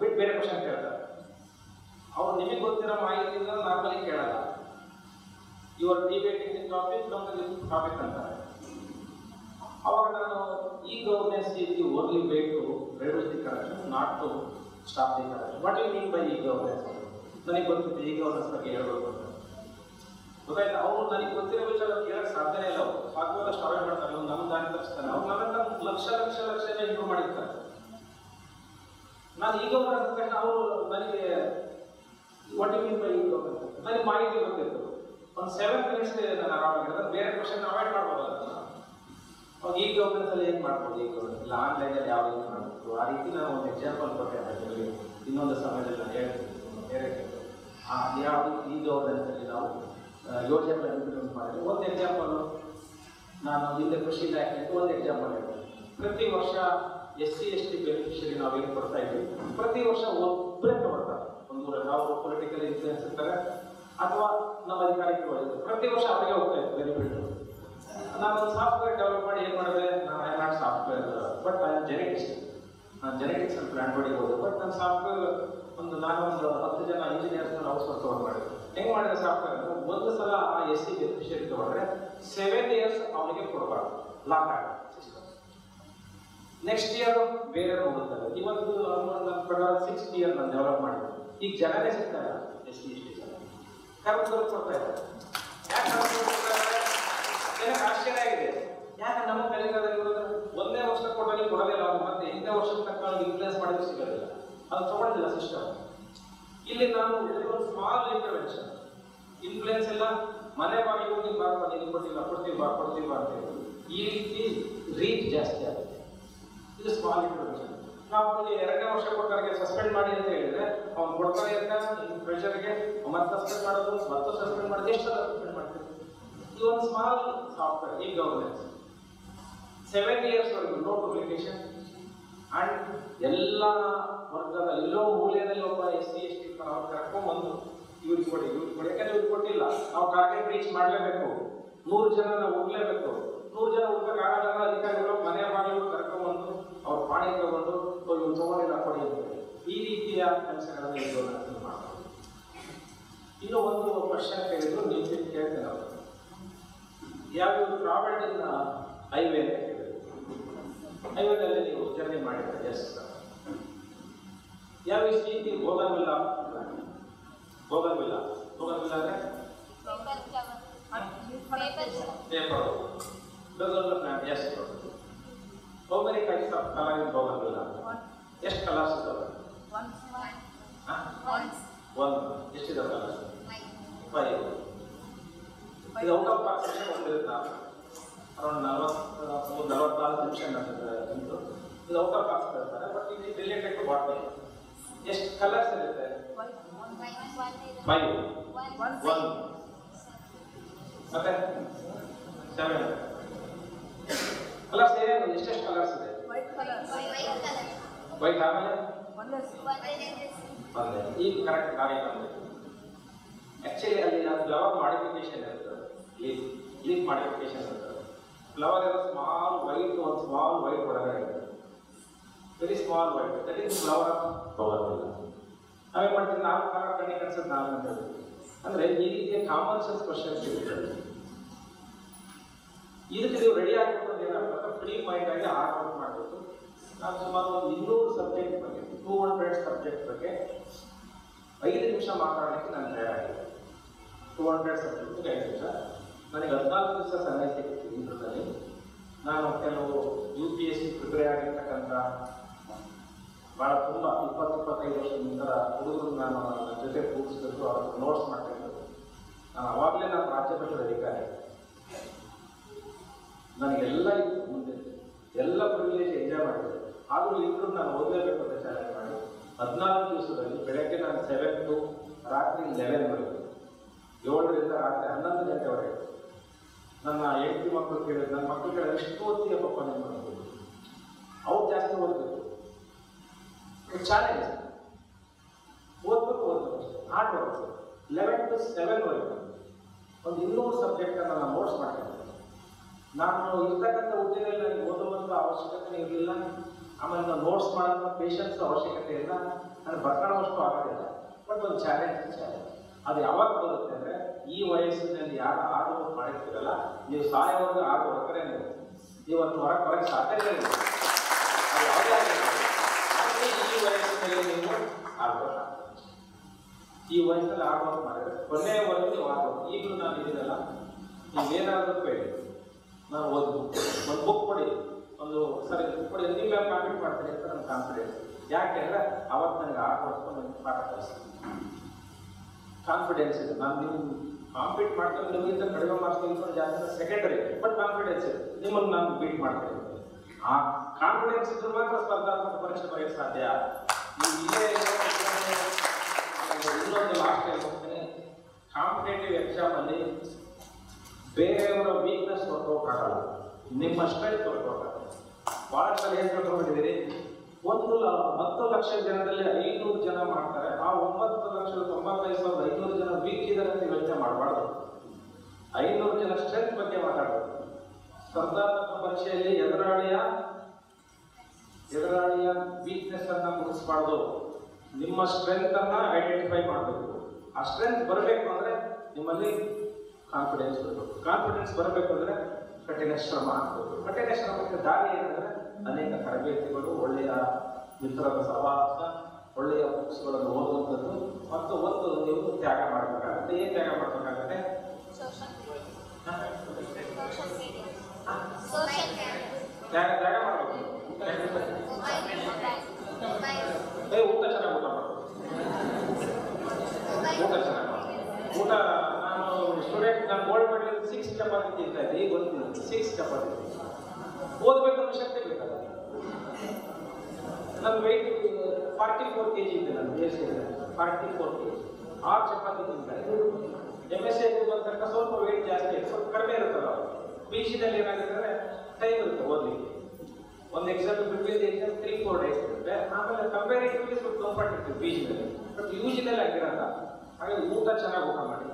ಬಿಟ್ಟು ಬೇರೆ ಕ್ವಶನ್ ಕೇಳ್ತಾರೆ. ಅವ್ರು ನಿಮಗೆ ಗೊತ್ತಿರೋ ಮಾಹಿತಿಯಿಂದ ನಾರ್ಮಲಿ ಕೇಳಲ್ಲ. ಇವರ್ ಡಿಬೇಟಿಂಗ್ ಟಾಪಿಕ್ ದಿ ಟಾಪಿಕ್ ಅಂತಾರೆ. ಅವಾಗ ನಾನು e governance is the only way corruption not to stop the corruption what you mean by e governance ನನಗೆ ಗೊತ್ತಿದೆ, ಈ ಗವರ್ನೆನ್ಸ್ ಬಗ್ಗೆ ಹೇಳ್ಬೋದು ಅಂತ. ಗೊತ್ತಾಯ್ತು? ಅವ್ರು ನನಗೆ ಗೊತ್ತಿರೋ ವಿಚಾರ ಕೇಳಕ್ಕೆ ಸಾಧ್ಯನೇ ಇಲ್ಲ ಅವರು. ಅವಾಯ್ಡ್ ಮಾಡ್ತಾರೆ. ಅವ್ರು ನಮ್ಮ ದಾರಿ ತಪ್ಪಿಸ್ತಾನೆ ಅವ್ರು ನನ್ನ ಲಕ್ಷ ಲಕ್ಷ, ಲಕ್ಷನೇ ಇಂಪ್ರೂವ್ ಮಾಡಿರ್ತಾರೆ. ನಾನು ಈಗ ಬರೋದಕ್ಕೆ ಅವರು ನನಗೆ ವಾಟ್ ಯು ಮೀನ್ ಬೈ ಈಗ ನನಗೆ ಮಾಹಿತಿ ಗೊತ್ತಿತ್ತು ಒಂದು ಸೆವೆನ್ ಮಿನಿಟ್ಸ್ ನಾನು ಆರಾಮಾಗಿರೋದು ಬೇರೆ ಕ್ವಶನ್ ಅವಾಯ್ಡ್ ಮಾಡ್ಬೋದಲ್ಲ. ಅವಾಗ ಈ ಗೌರ್ಮೆಂಟಲ್ಲಿ ಏನು ಮಾಡ್ಬೋದು? ಈ ಇಲ್ಲ ಆನ್ಲೈನಲ್ಲಿ ಯಾವ ರೀತಿ ಮಾಡಬೇಕು ಆ ರೀತಿ ನಾನು ಒಂದು ಎಕ್ಸಾಂಪಲ್ ಕೊಟ್ಟೆ ಅದರಲ್ಲಿ ಇನ್ನೊಂದು ಸಮಯದಲ್ಲಿ ನಾನು ಹೇಳ್ತೀನಿ. ಒಂದು ಬೇರೆ ಆ ಯಾವ ಈ ಗೌರ್ಮೆಂಟಲ್ಲಿ ನಾವು ಯೋಜನೆ ಯೋಜನೆಗಳನ್ನು ಇಂಪ್ಲಿಮೆಂಟ್ ಮಾಡಿದ್ರೆ ಒಂದು ಎಕ್ಸಾಂಪಲ್ ನಾನು ಹಿಂದೆ ಕೃಷಿ ಇಲಾಖೆ ಒಂದು ಎಕ್ಸಾಂಪಲ್ ಹೇಳ್ತೀನಿ. ಪ್ರತಿ ವರ್ಷ S C S T beneficiary ನಾವು ಏನು ಕೊಡ್ತಾ ಇದ್ದೀವಿ? ಪ್ರತಿ ವರ್ಷ ಒಬ್ಬರೇ ತಗೊಳ್ತಾರೆ. ಒಂದು ನಾವು ಪೊಲಿಟಿಕಲ್ ಇನ್ಫ್ಲೂಯೆನ್ಸ್ ಇರ್ತಾರೆ ಅಥವಾ ನಮ್ಮ ಅಧಿಕಾರಿಗಳು ಒಳ್ಳೆಯದು ಪ್ರತಿ ವರ್ಷ ಅವರಿಗೆ ಹೋಗ್ತಾ ಇತ್ತು ಬೆನಿಫಿಟ್ ನಾನು ಸಾಫ್ಟ್ವೇರ್ ಡೆವಲಪ್ ಮಾಡಿ ಏನು ಮಾಡಿದೆ? ನಾನು I not software but am genetics ನಾನು ಜೆನೆಟಿಕ್ಸ್ ಅಂತ ಪ್ಲಾನ್ ಹೋದೆ ಬಟ್ ನನ್ನ ಸಾಫ್ಟ್ವೇರ್ ಒಂದು ನಾನು ಒಂದು ಹತ್ತು ಜನ ಇಂಜಿನಿಯರ್ಸ್ ನಾವು ಸ್ವಲ್ಪ ಮಾಡಿದೆ. ಹೆಂಗೆ ಮಾಡಿದೆ ಸಾಫ್ಟ್ವೇರ್ ಒಂದು ಸಲ ಆ ಎಸ್ ಸಿ ಬೆನಿಫಿಷಿಯರಿ ತಗೊಂಡ್ರೆ ಸೆವೆನ್ ಇಯರ್ಸ್ ಅವನಿಗೆ ಕೊಡಬಾರ್ದು. ಲಾಕ್ ಆಗ ನೆಕ್ಸ್ಟ್ ಇಯರ್ ಬೇರೆ ಹೋಗುತ್ತಾರೆ ಇವತ್ತು ನನ್ನ ಪ್ರಕಾರ ಸಿಕ್ಸ್ ಇಯರ್ ನಾನು ಡೆವಲಪ್ ಮಾಡಿದ್ದೆ. ಈಗ ಜನನೇ ಸಿಗ್ತಾರ ಎಸ್ ಸಿ ಎಸ್ ಟಿ ಜನ ಕರೆಕ್ಟ್ ಕೊಡ್ತಾ ಇದ್ದಾರೆ? ಯಾಕೆ ಆಶ್ಚರ್ಯ ಆಗಿದೆ. ಯಾಕೆ ನಮ್ಮ ಕಲಿಕಾದಲ್ಲಿ ಇರೋದು ಒಂದೇ ವರ್ಷ ಕೊಟ್ಟಲ್ಲಿ ಕೊಡೋದಿಲ್ಲ ಅವ್ರು, ಮತ್ತೆ ಹಿಂದೆ ವರ್ಷದ ತನಕ ಅವ್ರಿಗೆ ಮಾಡಿದ್ರೆ ಸಿಗೋದಿಲ್ಲ. ಅದು ತಗೊಳ್ಳೋದಿಲ್ಲ ಸಿಸ್ಟಮ್ ಇಲ್ಲಿ ನಾನು ಒಂದು ಸ್ಮಾಲ್ ಇಂಟರ್ವೆನ್ಷನ್ ಇನ್ಫ್ಲೂಯೆನ್ಸ್ ಎಲ್ಲ ಮನೆ ಬಾಗಿಲು ಹೋಗಿ ಬಾರ್ಪ ನೀನು ಕೊಟ್ಟಿಲ್ಲ ಕೊಡ್ತೀವಿ ಬಾ ಕೊಡ್ತೀವಿ ಬಾ ಅಂತ ಹೇಳಿ. ಈ ರೀತಿ ರೀಚ್ ಜಾಸ್ತಿ ಆಗುತ್ತೆ. ಇದು ಸ್ಮಾಲ್ ಇಂಟರ್ವೆನ್ಷನ್ ನಾವು ಅವನಿಗೆ ಎರಡನೇ ವರ್ಷ ಕೊಟ್ಟವರಿಗೆ ಸಸ್ಪೆಂಡ್ ಮಾಡಿ ಅಂತ ಹೇಳಿದ್ರೆ ಅವ್ನು ಕೊಡ್ತಾನೆ ಇರ್ತಾನೆ ಪ್ರೆಷರ್ಗೆ ಮತ್ತೆ ಸಸ್ಪೆಂಡ್ ಮಾಡೋದು, ಮತ್ತೆ ಸಸ್ಪೆಂಡ್ ಮಾಡೋದು ಎಷ್ಟು ಸಸ್ಪೆಂಡ್ ಮಾಡ್ತೀವಿ ಈ ಒಂದು small software e governance seven years ವರೆಗೂ ನೋ ಪಬ್ಲಿಕೇಶನ್ ಅಂಡ್ ಎಲ್ಲ ವರ್ಗದ ಎಲ್ಲೋ ಮೂಲೆಯಲ್ಲಿ ಒಬ್ಬ ಎಸ್ ಸಿ, ಎಸ್ ಟಿ ಅವ್ರು ಕರ್ಕೊಂಡ್ಬಂದು ಇವ್ರಿಗೆ ಕೊಡಿ ಇವ್ರಿಗೆ ಕೊಡಿ. ಯಾಕಂದ್ರೆ ಇವ್ರಿಗೆ ಕೊಟ್ಟಿಲ್ಲ. ನಾವು ಟಾರ್ಗೆಟ್ ರೀಚ್ ಮಾಡಲೇಬೇಕು. ನೂರು ಜನ ಹೋಗ್ಲೇಬೇಕು ನೂರು ಜನ ಹೋಗ್ಬೇಕಾಗಲ್ಲ ಅಧಿಕಾರಿಗಳು ಮನೆ ಬಾಗಿಲು ಕರ್ಕೊಂಡ್ಬಂದು ಅವ್ರ ಪಾಣಿ ತಗೊಂಡು "ಓ, ಇವ್ರು ತಗೊಂಡಿಲ್ಲ ಕೊಡಿ. ಈ ರೀತಿಯ ಕೆಲಸಗಳನ್ನು ಇದು ಮಾಡ್ತಾರೆ. ಇನ್ನು ಒಂದು ಕ್ವಶನ್ ಕೇಳಿದ್ರು ನೀವು ಕೇಳ್ತೇನೆ ಅವರು. ಟ್ರಾವೆಲ್ಡ್ ಇನ್ ಹೈವೇ ಹೈವೇನಲ್ಲಿ ನೀವು ಜರ್ನಿ ಮಾಡಿದ್ರೆ ಎಸ್ ಯಾವ ರೀತಿ ಹೋಗಂಗಿಲ್ಲ ಹೋಗಂಗಿಲ್ಲ ಹೋಗಂಗಿಲ್ಲ ಅಂದ್ರೆ? Paper yes how many types of colour in ಹೋಗಂಗಿಲ್ಲ ಎಷ್ಟು ಕಲರ್ಸ್ ಇದಾವೆ ಒಂದು ಎಷ್ಟಿದಾವೆ ಕಲರ್ಸ್ ಫೈವ್ ಇದು ಔಟ್ ಆಫ್ ಪಾರ್ಸೆಷನ್ ಒಂದಿರುತ್ತೆ ಅರೌಂಡ್ ನಲವತ್ತು ನಲವತ್ನಾಲ್ಕು ನಿಮಿಷ ನಡೆದಿದೆ ಇದು ಪಾರ್ಸ್ ಹೇಳ್ತಾರೆ ಬಟ್ ಇದು ರಿಲೇಟೆಡ್ ಟು ಎಷ್ಟು ಕಲರ್ಸ್ ಇರುತ್ತೆ ಫೈವ್ ಒನ್ ಮತ್ತೆ ಸೆವೆನ್ ಕಲರ್ಸ್ ಏನೇನು ಎಷ್ಟೆಷ್ಟು ಕಲರ್ಸ್ ಇದೆ? ವೈಟ್ ಆಮೇಲೆ? ಬಂದೆ ಈಗ ಕರೆಕ್ಟ್ ಕಾರ್ಯ ಬಂದಿದೆ ಆ್ಯಕ್ಚುಲಿ ಅಲ್ಲಿ ನಾವು ಫ್ಲವರ್ ಮಾಡಿಫಿಕೇಶನ್ ಇರ್ತದೆ ಲೀಫ್ ಲೀಫ್ ಮಾಡಿಫಿಕೇಶನ್ ಇರ್ತದೆ ಫ್ಲವರ್ ಎಲ್ಲ ಸ್ಮಾಲ್ ವೈಟ್ ಒಂದು ಸ್ಮಾಲ್ ವೈಟ್ ಒಳಗಡೆ ಇರ್ತದೆ very small white that is flower of flower ನಾವೇನು ಮಾಡ್ತೀವಿ? ನಾಲ್ಕು ಕಲರ್ ಕಣ್ಣಿ ಕನ್ಸೋದು ನಾಲ್ಕು ಅಂತ ಹೇಳ್ತೀವಿ ಅಂದರೆ ಈ ರೀತಿಯ ಕಾಮನ್ ಸೆನ್ಸ್ ಕ್ವಶನ್ಸ್ ಇರ್ತದೆ ಇದಕ್ಕೆ ನೀವು ರೆಡಿ ಆಗಿರ್ಬೋದು ಏನಾಗ್ತದೆ ಫ್ರೀ ಮೈಂಡ್ ಆಗಿ ಹಾರ್ಡ್ ವರ್ಕ್ ಮಾಡಬೇಕು. ನಾನು ಸುಮಾರು ಒಂದು ಇನ್ನೂರು ಸಬ್ಜೆಕ್ಟ್ ಬಗ್ಗೆ ಟೂ ಹಂಡ್ರೆಡ್ ಸಬ್ಜೆಕ್ಟ್ ಬಗ್ಗೆ ಐದು ನಿಮಿಷ ಮಾತಾಡಲಿಕ್ಕೆ ನಾನು ತಯಾರಾಗಿದ್ದೆ ಟೂ ಹಂಡ್ರೆಡ್ ಬಗ್ಗೆ ಐದು ನಿಮಿಷ. ನನಗೆ ಹದಿನಾಲ್ಕು ದಿವಸ ಸಮಯ ಸಿಕ್ಕಿತ್ತು ಇಂದ್ರದಲ್ಲಿ ನಾನು ಕೆಲವು U P S C prepare ಆಗಿರ್ತಕ್ಕಂಥ ಭಾಳ ತುಂಬ ಇಪ್ಪತ್ತು, ಇಪ್ಪತ್ತೈದು ವರ್ಷದ ನಂತರ ಹುಡುಗರು ನಾನು ನನ್ನ ಜೊತೆ ಕೂಡಿಸ್ಬೇಕು ಅವ್ರ ನೋಟ್ಸ್ ಮಾಡ್ಕೊಂಡು ನಾನು ಅವಾಗಲೇ ನಾನು ರಾಜ್ಯ ಮಟ್ಟದ ಅಧಿಕಾರಿ. ನನಗೆಲ್ಲ ಇತ್ತು ಮುಂದೆ. ಎಲ್ಲ ಪ್ರಿವಿಲೇಜ್ ಎಂಜಾಯ್ ಮಾಡಿದೆ. ಆದರೂ ಇದ್ರೂ ನಾನು ಓದಲೇಬೇಕು ಅಂತ ಚಾಲೆಂಜ್ ಮಾಡಿ ಹದಿನಾಲ್ಕು ದಿವಸದಲ್ಲಿ ಬೆಳಗ್ಗೆ ನಾನು ಸೆವೆನ್ ಟು ರಾತ್ರಿ ಲೆವೆನ್ವರೆಗೆ ಏಳರಿಂದ ರಾತ್ರಿ ಹನ್ನೊಂದು ಗಂಟೆವರೆಗೆ ನನ್ನ ಹೆಂಡತಿ ಮಕ್ಕಳು ಕೇಳಿದ್ರು ನನ್ನ ಮಕ್ಕಳು ಕೇಳಿದ್ರೆ ಎಷ್ಟು ಓದ್ತೀಯ ಪಪ್ಪ ನಿಮ್ಮ ಅವ್ರು ಜಾಸ್ತಿ ಓದಬೇಕು. ಚಾಲೆಂಜ್ ಓದ್ಬೇಕು ಓದ್ಬೇಕು. ಆಟ ವರ್ಕ್. ಲೆವೆನ್ ಟು ಸೆವೆನ್ವರೆಗೆ ಒಂದು ಇನ್ನೂರು ಸಬ್ಜೆಕ್ಟನ್ನು ನಾನು ನೋಟ್ಸ್ ಮಾಡ್ತೀನಿ ನಾನು ಇರ್ತಕ್ಕಂಥ ಹುದ್ದೆಯಲ್ಲಿ ನನಗೆ ಓದುವಂಥ ಅವಶ್ಯಕತೆ ಇರಲಿಲ್ಲ. ಆಮೇಲೆ ನಾವು ನೋಟ್ಸ್ ಮಾಡೋಂಥ ಪೇಷನ್ಸ್ ಅವಶ್ಯಕತೆ ಇಲ್ಲ. ನನಗೆ ಬರ್ಕೊಳ್ಳೋಷ್ಟು ಆಗೋದಿಲ್ಲ ಬಟ್ ಒಂದು ಚಾಲೆಂಜ್ ಚಾಲೆಂಜ್ ಅದು ಯಾವಾಗ ಬರುತ್ತೆ ಅಂದರೆ, ಈ ವಯಸ್ಸಿನಲ್ಲಿ ಯಾರು ಆರು ಮಾಡಿರ್ತೀರಲ್ಲ, ನೀವು ಸಾಯೋವರೆಗೂ ಆರು ಹೊರಕರೇ ನೀವು. ಇವತ್ತು ಹೊರಗೆ ಹೊರಗೆ ಸಾಧ್ಯತೆ ಇಲ್ಲ. ಈ ವಯಸ್ಸಿನಲ್ಲಿ ನೀವು ಈ ವಯಸ್ಸಲ್ಲಿ ಆಡ್ಬೇಕು ಮಾಡಿದ್ರೆ ಕೊನೆಯವರೆಗೂ ನೀವು ಆಡ್ಬೇಕು ಈಗಲೂ ನಾನು ಇದೀನಲ್ಲ ನೀವೇನಾದರೂ ಬೇಡಿ ನಾನು ಓದ್ಬೋದು ಒಂದು ಬುಕ್ ಕೊಡಿ. ಒಂದು ಸರಿ ಬುಕ್ ಕೊಡಿ. ನೀವು ಕಾಂಪ್ಲೀಟ್ ಮಾಡ್ತೀನಿ ಅಂತ ನನ್ನ ಕಾನ್ಫಿಡೆನ್ಸ್ ಯಾಕೆಂದ್ರೆ ಅವತ್ತು ನನಗೆ ಆಟ ಹೊಡ್ಕೊಂಡು ನನಗೆ ಪಾಠ ಕಲಿಸ್ತೀನಿ. ಕಾನ್ಫಿಡೆನ್ಸ್ ಇದೆ. ನಾನು ನೀವು ಕಾಂಪೀಟ್ ಮಾಡ್ಕೊಂಡು ನಿಮಗಿಂತ ಕಡಿಮೆ ಮಾರ್ಕ್ಸ್ ತೆಗೆದುಕೊಂಡು ಜಾಸ್ತಿ ಸೆಕೆಂಡರಿ ಬಟ್ ಕಾನ್ಫಿಡೆನ್ಸ್ ಇದೆ. ನಿಮ್ಮನ್ನು ನಾನು ಬೀಟ್ ಮಾಡ್ತೀನಿ. ಆ ಕಾನ್ಫಿಡೆನ್ಸ್ ಇದ್ರೆ ಮಾತ್ರ ಸ್ಪರ್ಧಾತ್ಮಕ ಪರೀಕ್ಷೆ ಬರೆಯೋಕ್ಕೆ ಸಾಧ್ಯ. ನೀವು ಇಲ್ಲೇ ಇನ್ನೊಂದು ಲಾಸ್ಟ್ ಹೇಳ್ಕೊಡ್ತೀನಿ ಕಾಂಪಿಟೇಟಿವ್ ಎಕ್ಸಾಮಲ್ಲಿ ಬೇರೆಯವರ ವೀಕ್ನೆಸ್ ನೋಡ್ಕೋಕ್ಕಾಗಲ್ಲ ನಿಮ್ಮ ಸ್ಟ್ರೆಂತ್ ನೋಡ್ಕೋಕ್ಕಾಗಲ್ಲ ಭಾಳ ಸಲ ಏನು ತಿಳ್ಕೊಂಡಿದ್ದೀರಿ ಒಂದು ಹತ್ತು ಲಕ್ಷ ಜನದಲ್ಲಿ ಐನೂರು ಜನ ಮಾಡ್ತಾರೆ. ಆ ಒಂಬತ್ತು ಲಕ್ಷದ ತೊಂಬತ್ತೈದು ಸಾವಿರದ ಐನೂರು ಜನ ವೀಕ್ ಇದ್ದಾರೆ ಅಂತ ಯೋಚನೆ ಮಾಡಬಾರ್ದು. ಐನೂರು ಜನ ಸ್ಟ್ರೆಂತ್ ಬಗ್ಗೆ ಮಾತಾಡಬೇಕು. ಸ್ಪರ್ಧಾತ್ಮಕ ಪರೀಕ್ಷೆಯಲ್ಲಿ ಎದುರಾಳಿಯ ಎದುರಾಳಿಯ ವೀಕ್ನೆಸ್ ಅನ್ನ ಮುಗಿಸ್ಬಾರ್ದು. ನಿಮ್ಮ ಸ್ಟ್ರೆಂತ್ ಅನ್ನ ಐಡೆಂಟಿಫೈ ಮಾಡಬೇಕು. ಆ ಸ್ಟ್ರೆಂತ್ ಬರಬೇಕು ಅಂದ್ರೆ ನಿಮ್ಮಲ್ಲಿ ಕಾನ್ಫಿಡೆನ್ಸ್ ಬರಬೇಕು ಕಾನ್ಫಿಡೆನ್ಸ್ ಬರಬೇಕು ಅಂದ್ರೆ ಕಠಿಣ ಶ್ರಮ ಆಗ್ಬೋದು ಕಠಿಣ ಶ್ರಮಕ್ಕೆ ದಾರಿ ಏನಂದರೆ ಅನೇಕ ತರಬೇತಿಗಳು ಒಳ್ಳೆಯ ಮಿತ್ರರ ಸಹವಾಸ ಒಳ್ಳೆಯ ಬುಕ್ಸ್ಗಳನ್ನು ಓದುವಂಥದ್ದು ಮತ್ತು ಒಂದು ನೀವು ತ್ಯಾಗ ಮಾಡಬೇಕಾಗುತ್ತೆ. ಏನು ತ್ಯಾಗ ಮಾಡಬೇಕಾಗುತ್ತೆ? ತ್ಯಾಗ ತ್ಯಾಗ ಮಾಡಬೇಕು. ಊಟ ಚೆನ್ನಾಗಿ ಊಟ ಮಾಡಬೇಕು. ಊಟ ಚೆನ್ನಾಗಿ ಮಾಡಬೇಕು. ಊಟ ಸ್ಟೂಡೆಂಟ್, ನಾನು ಗೋಲ್ಡ್ ಮೆಡಲ್ ಸಿಕ್ಸ್ ಚಪಾತಿ ಇದ್ದೆ ಈಗ ಒಂದು ಸಿಕ್ಸ್ ಚಪಾತಿ. ಓದಬೇಕನ್ನೋ ಶಕ್ತಿ ಬೇಕಲ್ಲ. ನನ್ನ weight forty four K G ಇದೆ ನಾನು S forty four K G ಆರು ಚಪಾತಿ ತಿಂತಾರೆ. ಎಂ ಎಸ್ ಸಿ ಬಂದ ತನಕ ಸ್ವಲ್ಪ ವೆಯ್ಟ್ ಜಾಸ್ತಿ ಸ್ವಲ್ಪ ಕಡಿಮೆ ಇರುತ್ತಲ್ಲ ಪಿ ಜಿದಲ್ಲಿ ಏನಾಗಿದೆ ಅಂದರೆ ಟೈಮ್ ಇರುತ್ತೆ ಓದಲಿಕ್ಕೆ. ಒಂದು exam prepare exam three four days ಇರುತ್ತೆ. ಆಮೇಲೆ ಕಂಪೇರಿಟಿವ್ಲಿ ಸ್ವಲ್ಪ ಕಂಫರ್ಟ್ ಇರ್ತೀವಿ ಪಿ ಜಿನಲ್ಲಿ ಬಟ್ ಯು ಜಿನಲ್ಲಿ ಆಗಿರಲ್ಲ ಹಾಗೆ ಊಟ ಚೆನ್ನಾಗಿ ಊಟ ಮಾಡಿ.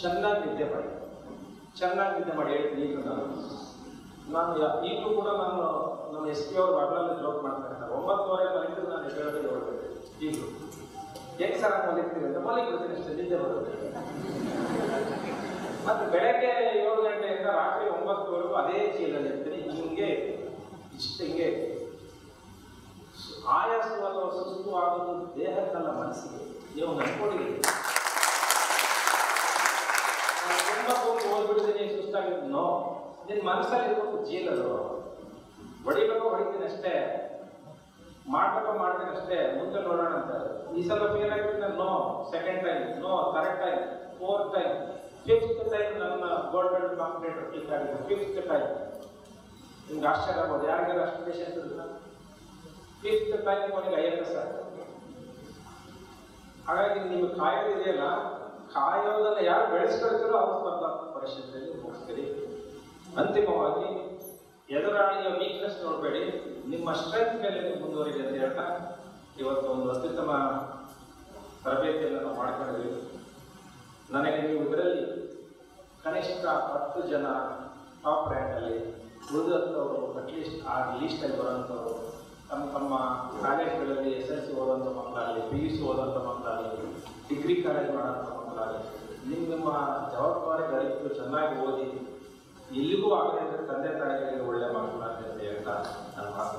ಚೆನ್ನಾಗಿ ನಿದ್ದೆ ಮಾಡಿ. ಚೆನ್ನಾಗಿ ನಿದ್ದೆ ಮಾಡಿ ಹೇಳ್ತೀನಿ ಈಗ ನಾನು. ನಾನು ಈಗಲೂ ಕೂಡ ನಾನು ನಮ್ಮ ಎಸ್ ಪಿ ಅವರು ಮಗಳಲ್ಲಿ ಜೋಕ್ ಮಾಡ್ತಾ ಇರ್ತಾರೆ ಒಂಬತ್ತುವರೆ ಮಲಗಿದ್ರು ನಾನು ಹೇಳೋದೇ ಹೇಳ್ಬೇಕು ಈಗಲೂ. ಹೆಂಗೆ ಸರ್ ಹಂಗೆ ಮಲಗ್ತೀರಿ ಅಂತ ಮಲಗಿರ್ತೀನಿ ಅಷ್ಟೇ, ನಿದ್ದೆ ಬರುತ್ತೆ. ಮತ್ತು ಬೆಳಗ್ಗೆ ಏಳು ಗಂಟೆಯಿಂದ ರಾತ್ರಿ ಒಂಬತ್ತುವರೆಗೂ ಅದೇ ಚೀಲಲ್ಲಿ ಇರ್ತೀನಿ. ಹಿಂಗೆ, ಇಷ್ಟು ಹಿಂಗೆ ಆಯಾಸವಾದ ಅಥವಾ ಸುಸ್ತು ಆಗೋದು ದೇಹಕ್ಕಲ್ಲ ಮನಸ್ಸಿಗೆ. ನೀವು ನಡ್ಕೊಂಡಿದ್ದೀರಿ ಒಂಬತ್ತೊಂದು ಓದ್ಬಿಟ್ಟಿದ್ದೀನಿ ಸುಸ್ತಾಗಿದ್ದು ನೋ ನಿನ್ನ ಮನಸ್ಸಲ್ಲಿ ಇರ್ಬೇಕು ಜೀಲದು ಹೊಡಿಬೇಕು ಹೊಡಿತೀನಿ ಅಷ್ಟೇ ಮಾಡ್ಬೇಕು ಮಾಡ್ತೀನಿ ಅಷ್ಟೇ ಮುಂದೆ ನೋಡೋಣ ಅಂತ. ಈ ಸಲ ಫೇಲ್ ಆಗಿದ್ದೀನಿ no second time no third time fourth time fifth time ನನ್ನ ಗೋಲ್ಡ್ ಮೆಡಲ್ ಕಾಂಪಿಟೇಟರ್ ಕ್ಲಿಕ್ ಆಗಿದೆ ಫಿಫ್ತ್ ಟೈಮ್ ನಿಮ್ಗೆ ಆಶ್ಚರ್ಯ ಆಗ್ಬೋದು. ಯಾರಿಗಾರು ಅಷ್ಟು ಪೇಷನ್ಸ್ ಇರಲಿಲ್ಲ ಫಿಫ್ತ್ ಟೈಮ್ ಕೊನೆಗೆ ಐ ಎಸ್ ಹಾಗಾಗಿ ನೀವು ಕಾಯೋದಿದೆಯಲ್ಲ ಕಾಯೋದನ್ನ ಯಾರು ಬೆಳೆಸ್ಕೊಳ್ತೀರೋ ಅವರು ಸ್ಪರ್ಧಾತ್ಮಕ ಪರೀಕ್ಷೆಯಲ್ಲಿ ಮುಗಿಸ್ತೀರಿ ಅಂತಿಮವಾಗಿ ಎದುರಾಳಿಯ ವೀಕ್ನೆಸ್ ನೋಡಬೇಡಿ. ನಿಮ್ಮ ಸ್ಟ್ರೆಂತ್ ಮೇಲೆ ನೀವು ಮುಂದುವರಿದೆ ಅಂತ ಹೇಳ್ತಾ ಇವತ್ತು ಒಂದು ಅತ್ಯುತ್ತಮ ತರಬೇತಿಯನ್ನು ನಾವು ಮಾಡ್ಕೊಂಡಿದ್ವಿ ನನಗೆ ನೀವು ಇದರಲ್ಲಿ ಕನಿಷ್ಠ ಹತ್ತು ಜನ ಟಾಪ್ ರ್ಯಾಂಕಲ್ಲಿ ಉಳಿದಂಥವರು ಅಟ್ಲೀಸ್ಟ್ ಆ ಲೀಸ್ಟಲ್ಲಿ ಬರೋಂಥವ್ರು ತಮ್ಮ ತಮ್ಮ ಕಾಲೇಜ್ಗಳಲ್ಲಿ ಎಸ್ ಎಲ್ ಸಿ ಹೋದಂಥ ಮಕ್ಕಳಾಗಲಿ ಪಿ ಯು ಸಿ ಹೋದಂಥ ಮಕ್ಕಳಾಗಲಿ ಡಿಗ್ರಿ ಕಾಲೇಜ್ ಮಾಡೋಂಥ ಮಕ್ಕಳಾಗಲಿ ನಿಮ್ಮ ನಿಮ್ಮ ಜವಾಬ್ದಾರಿ ಅರಿತು ಚೆನ್ನಾಗಿ ಓದಿ, ಎಲ್ಲಿಗೂ ಆಗದೆ ಇದ್ರೆ ತಂದೆ ತಾಯಿಗಳಿಗೆ ಒಳ್ಳೆ ಮಕ್ಕಳಾಗಲಿ ಅಂತ ನಾನು ಮಾತು.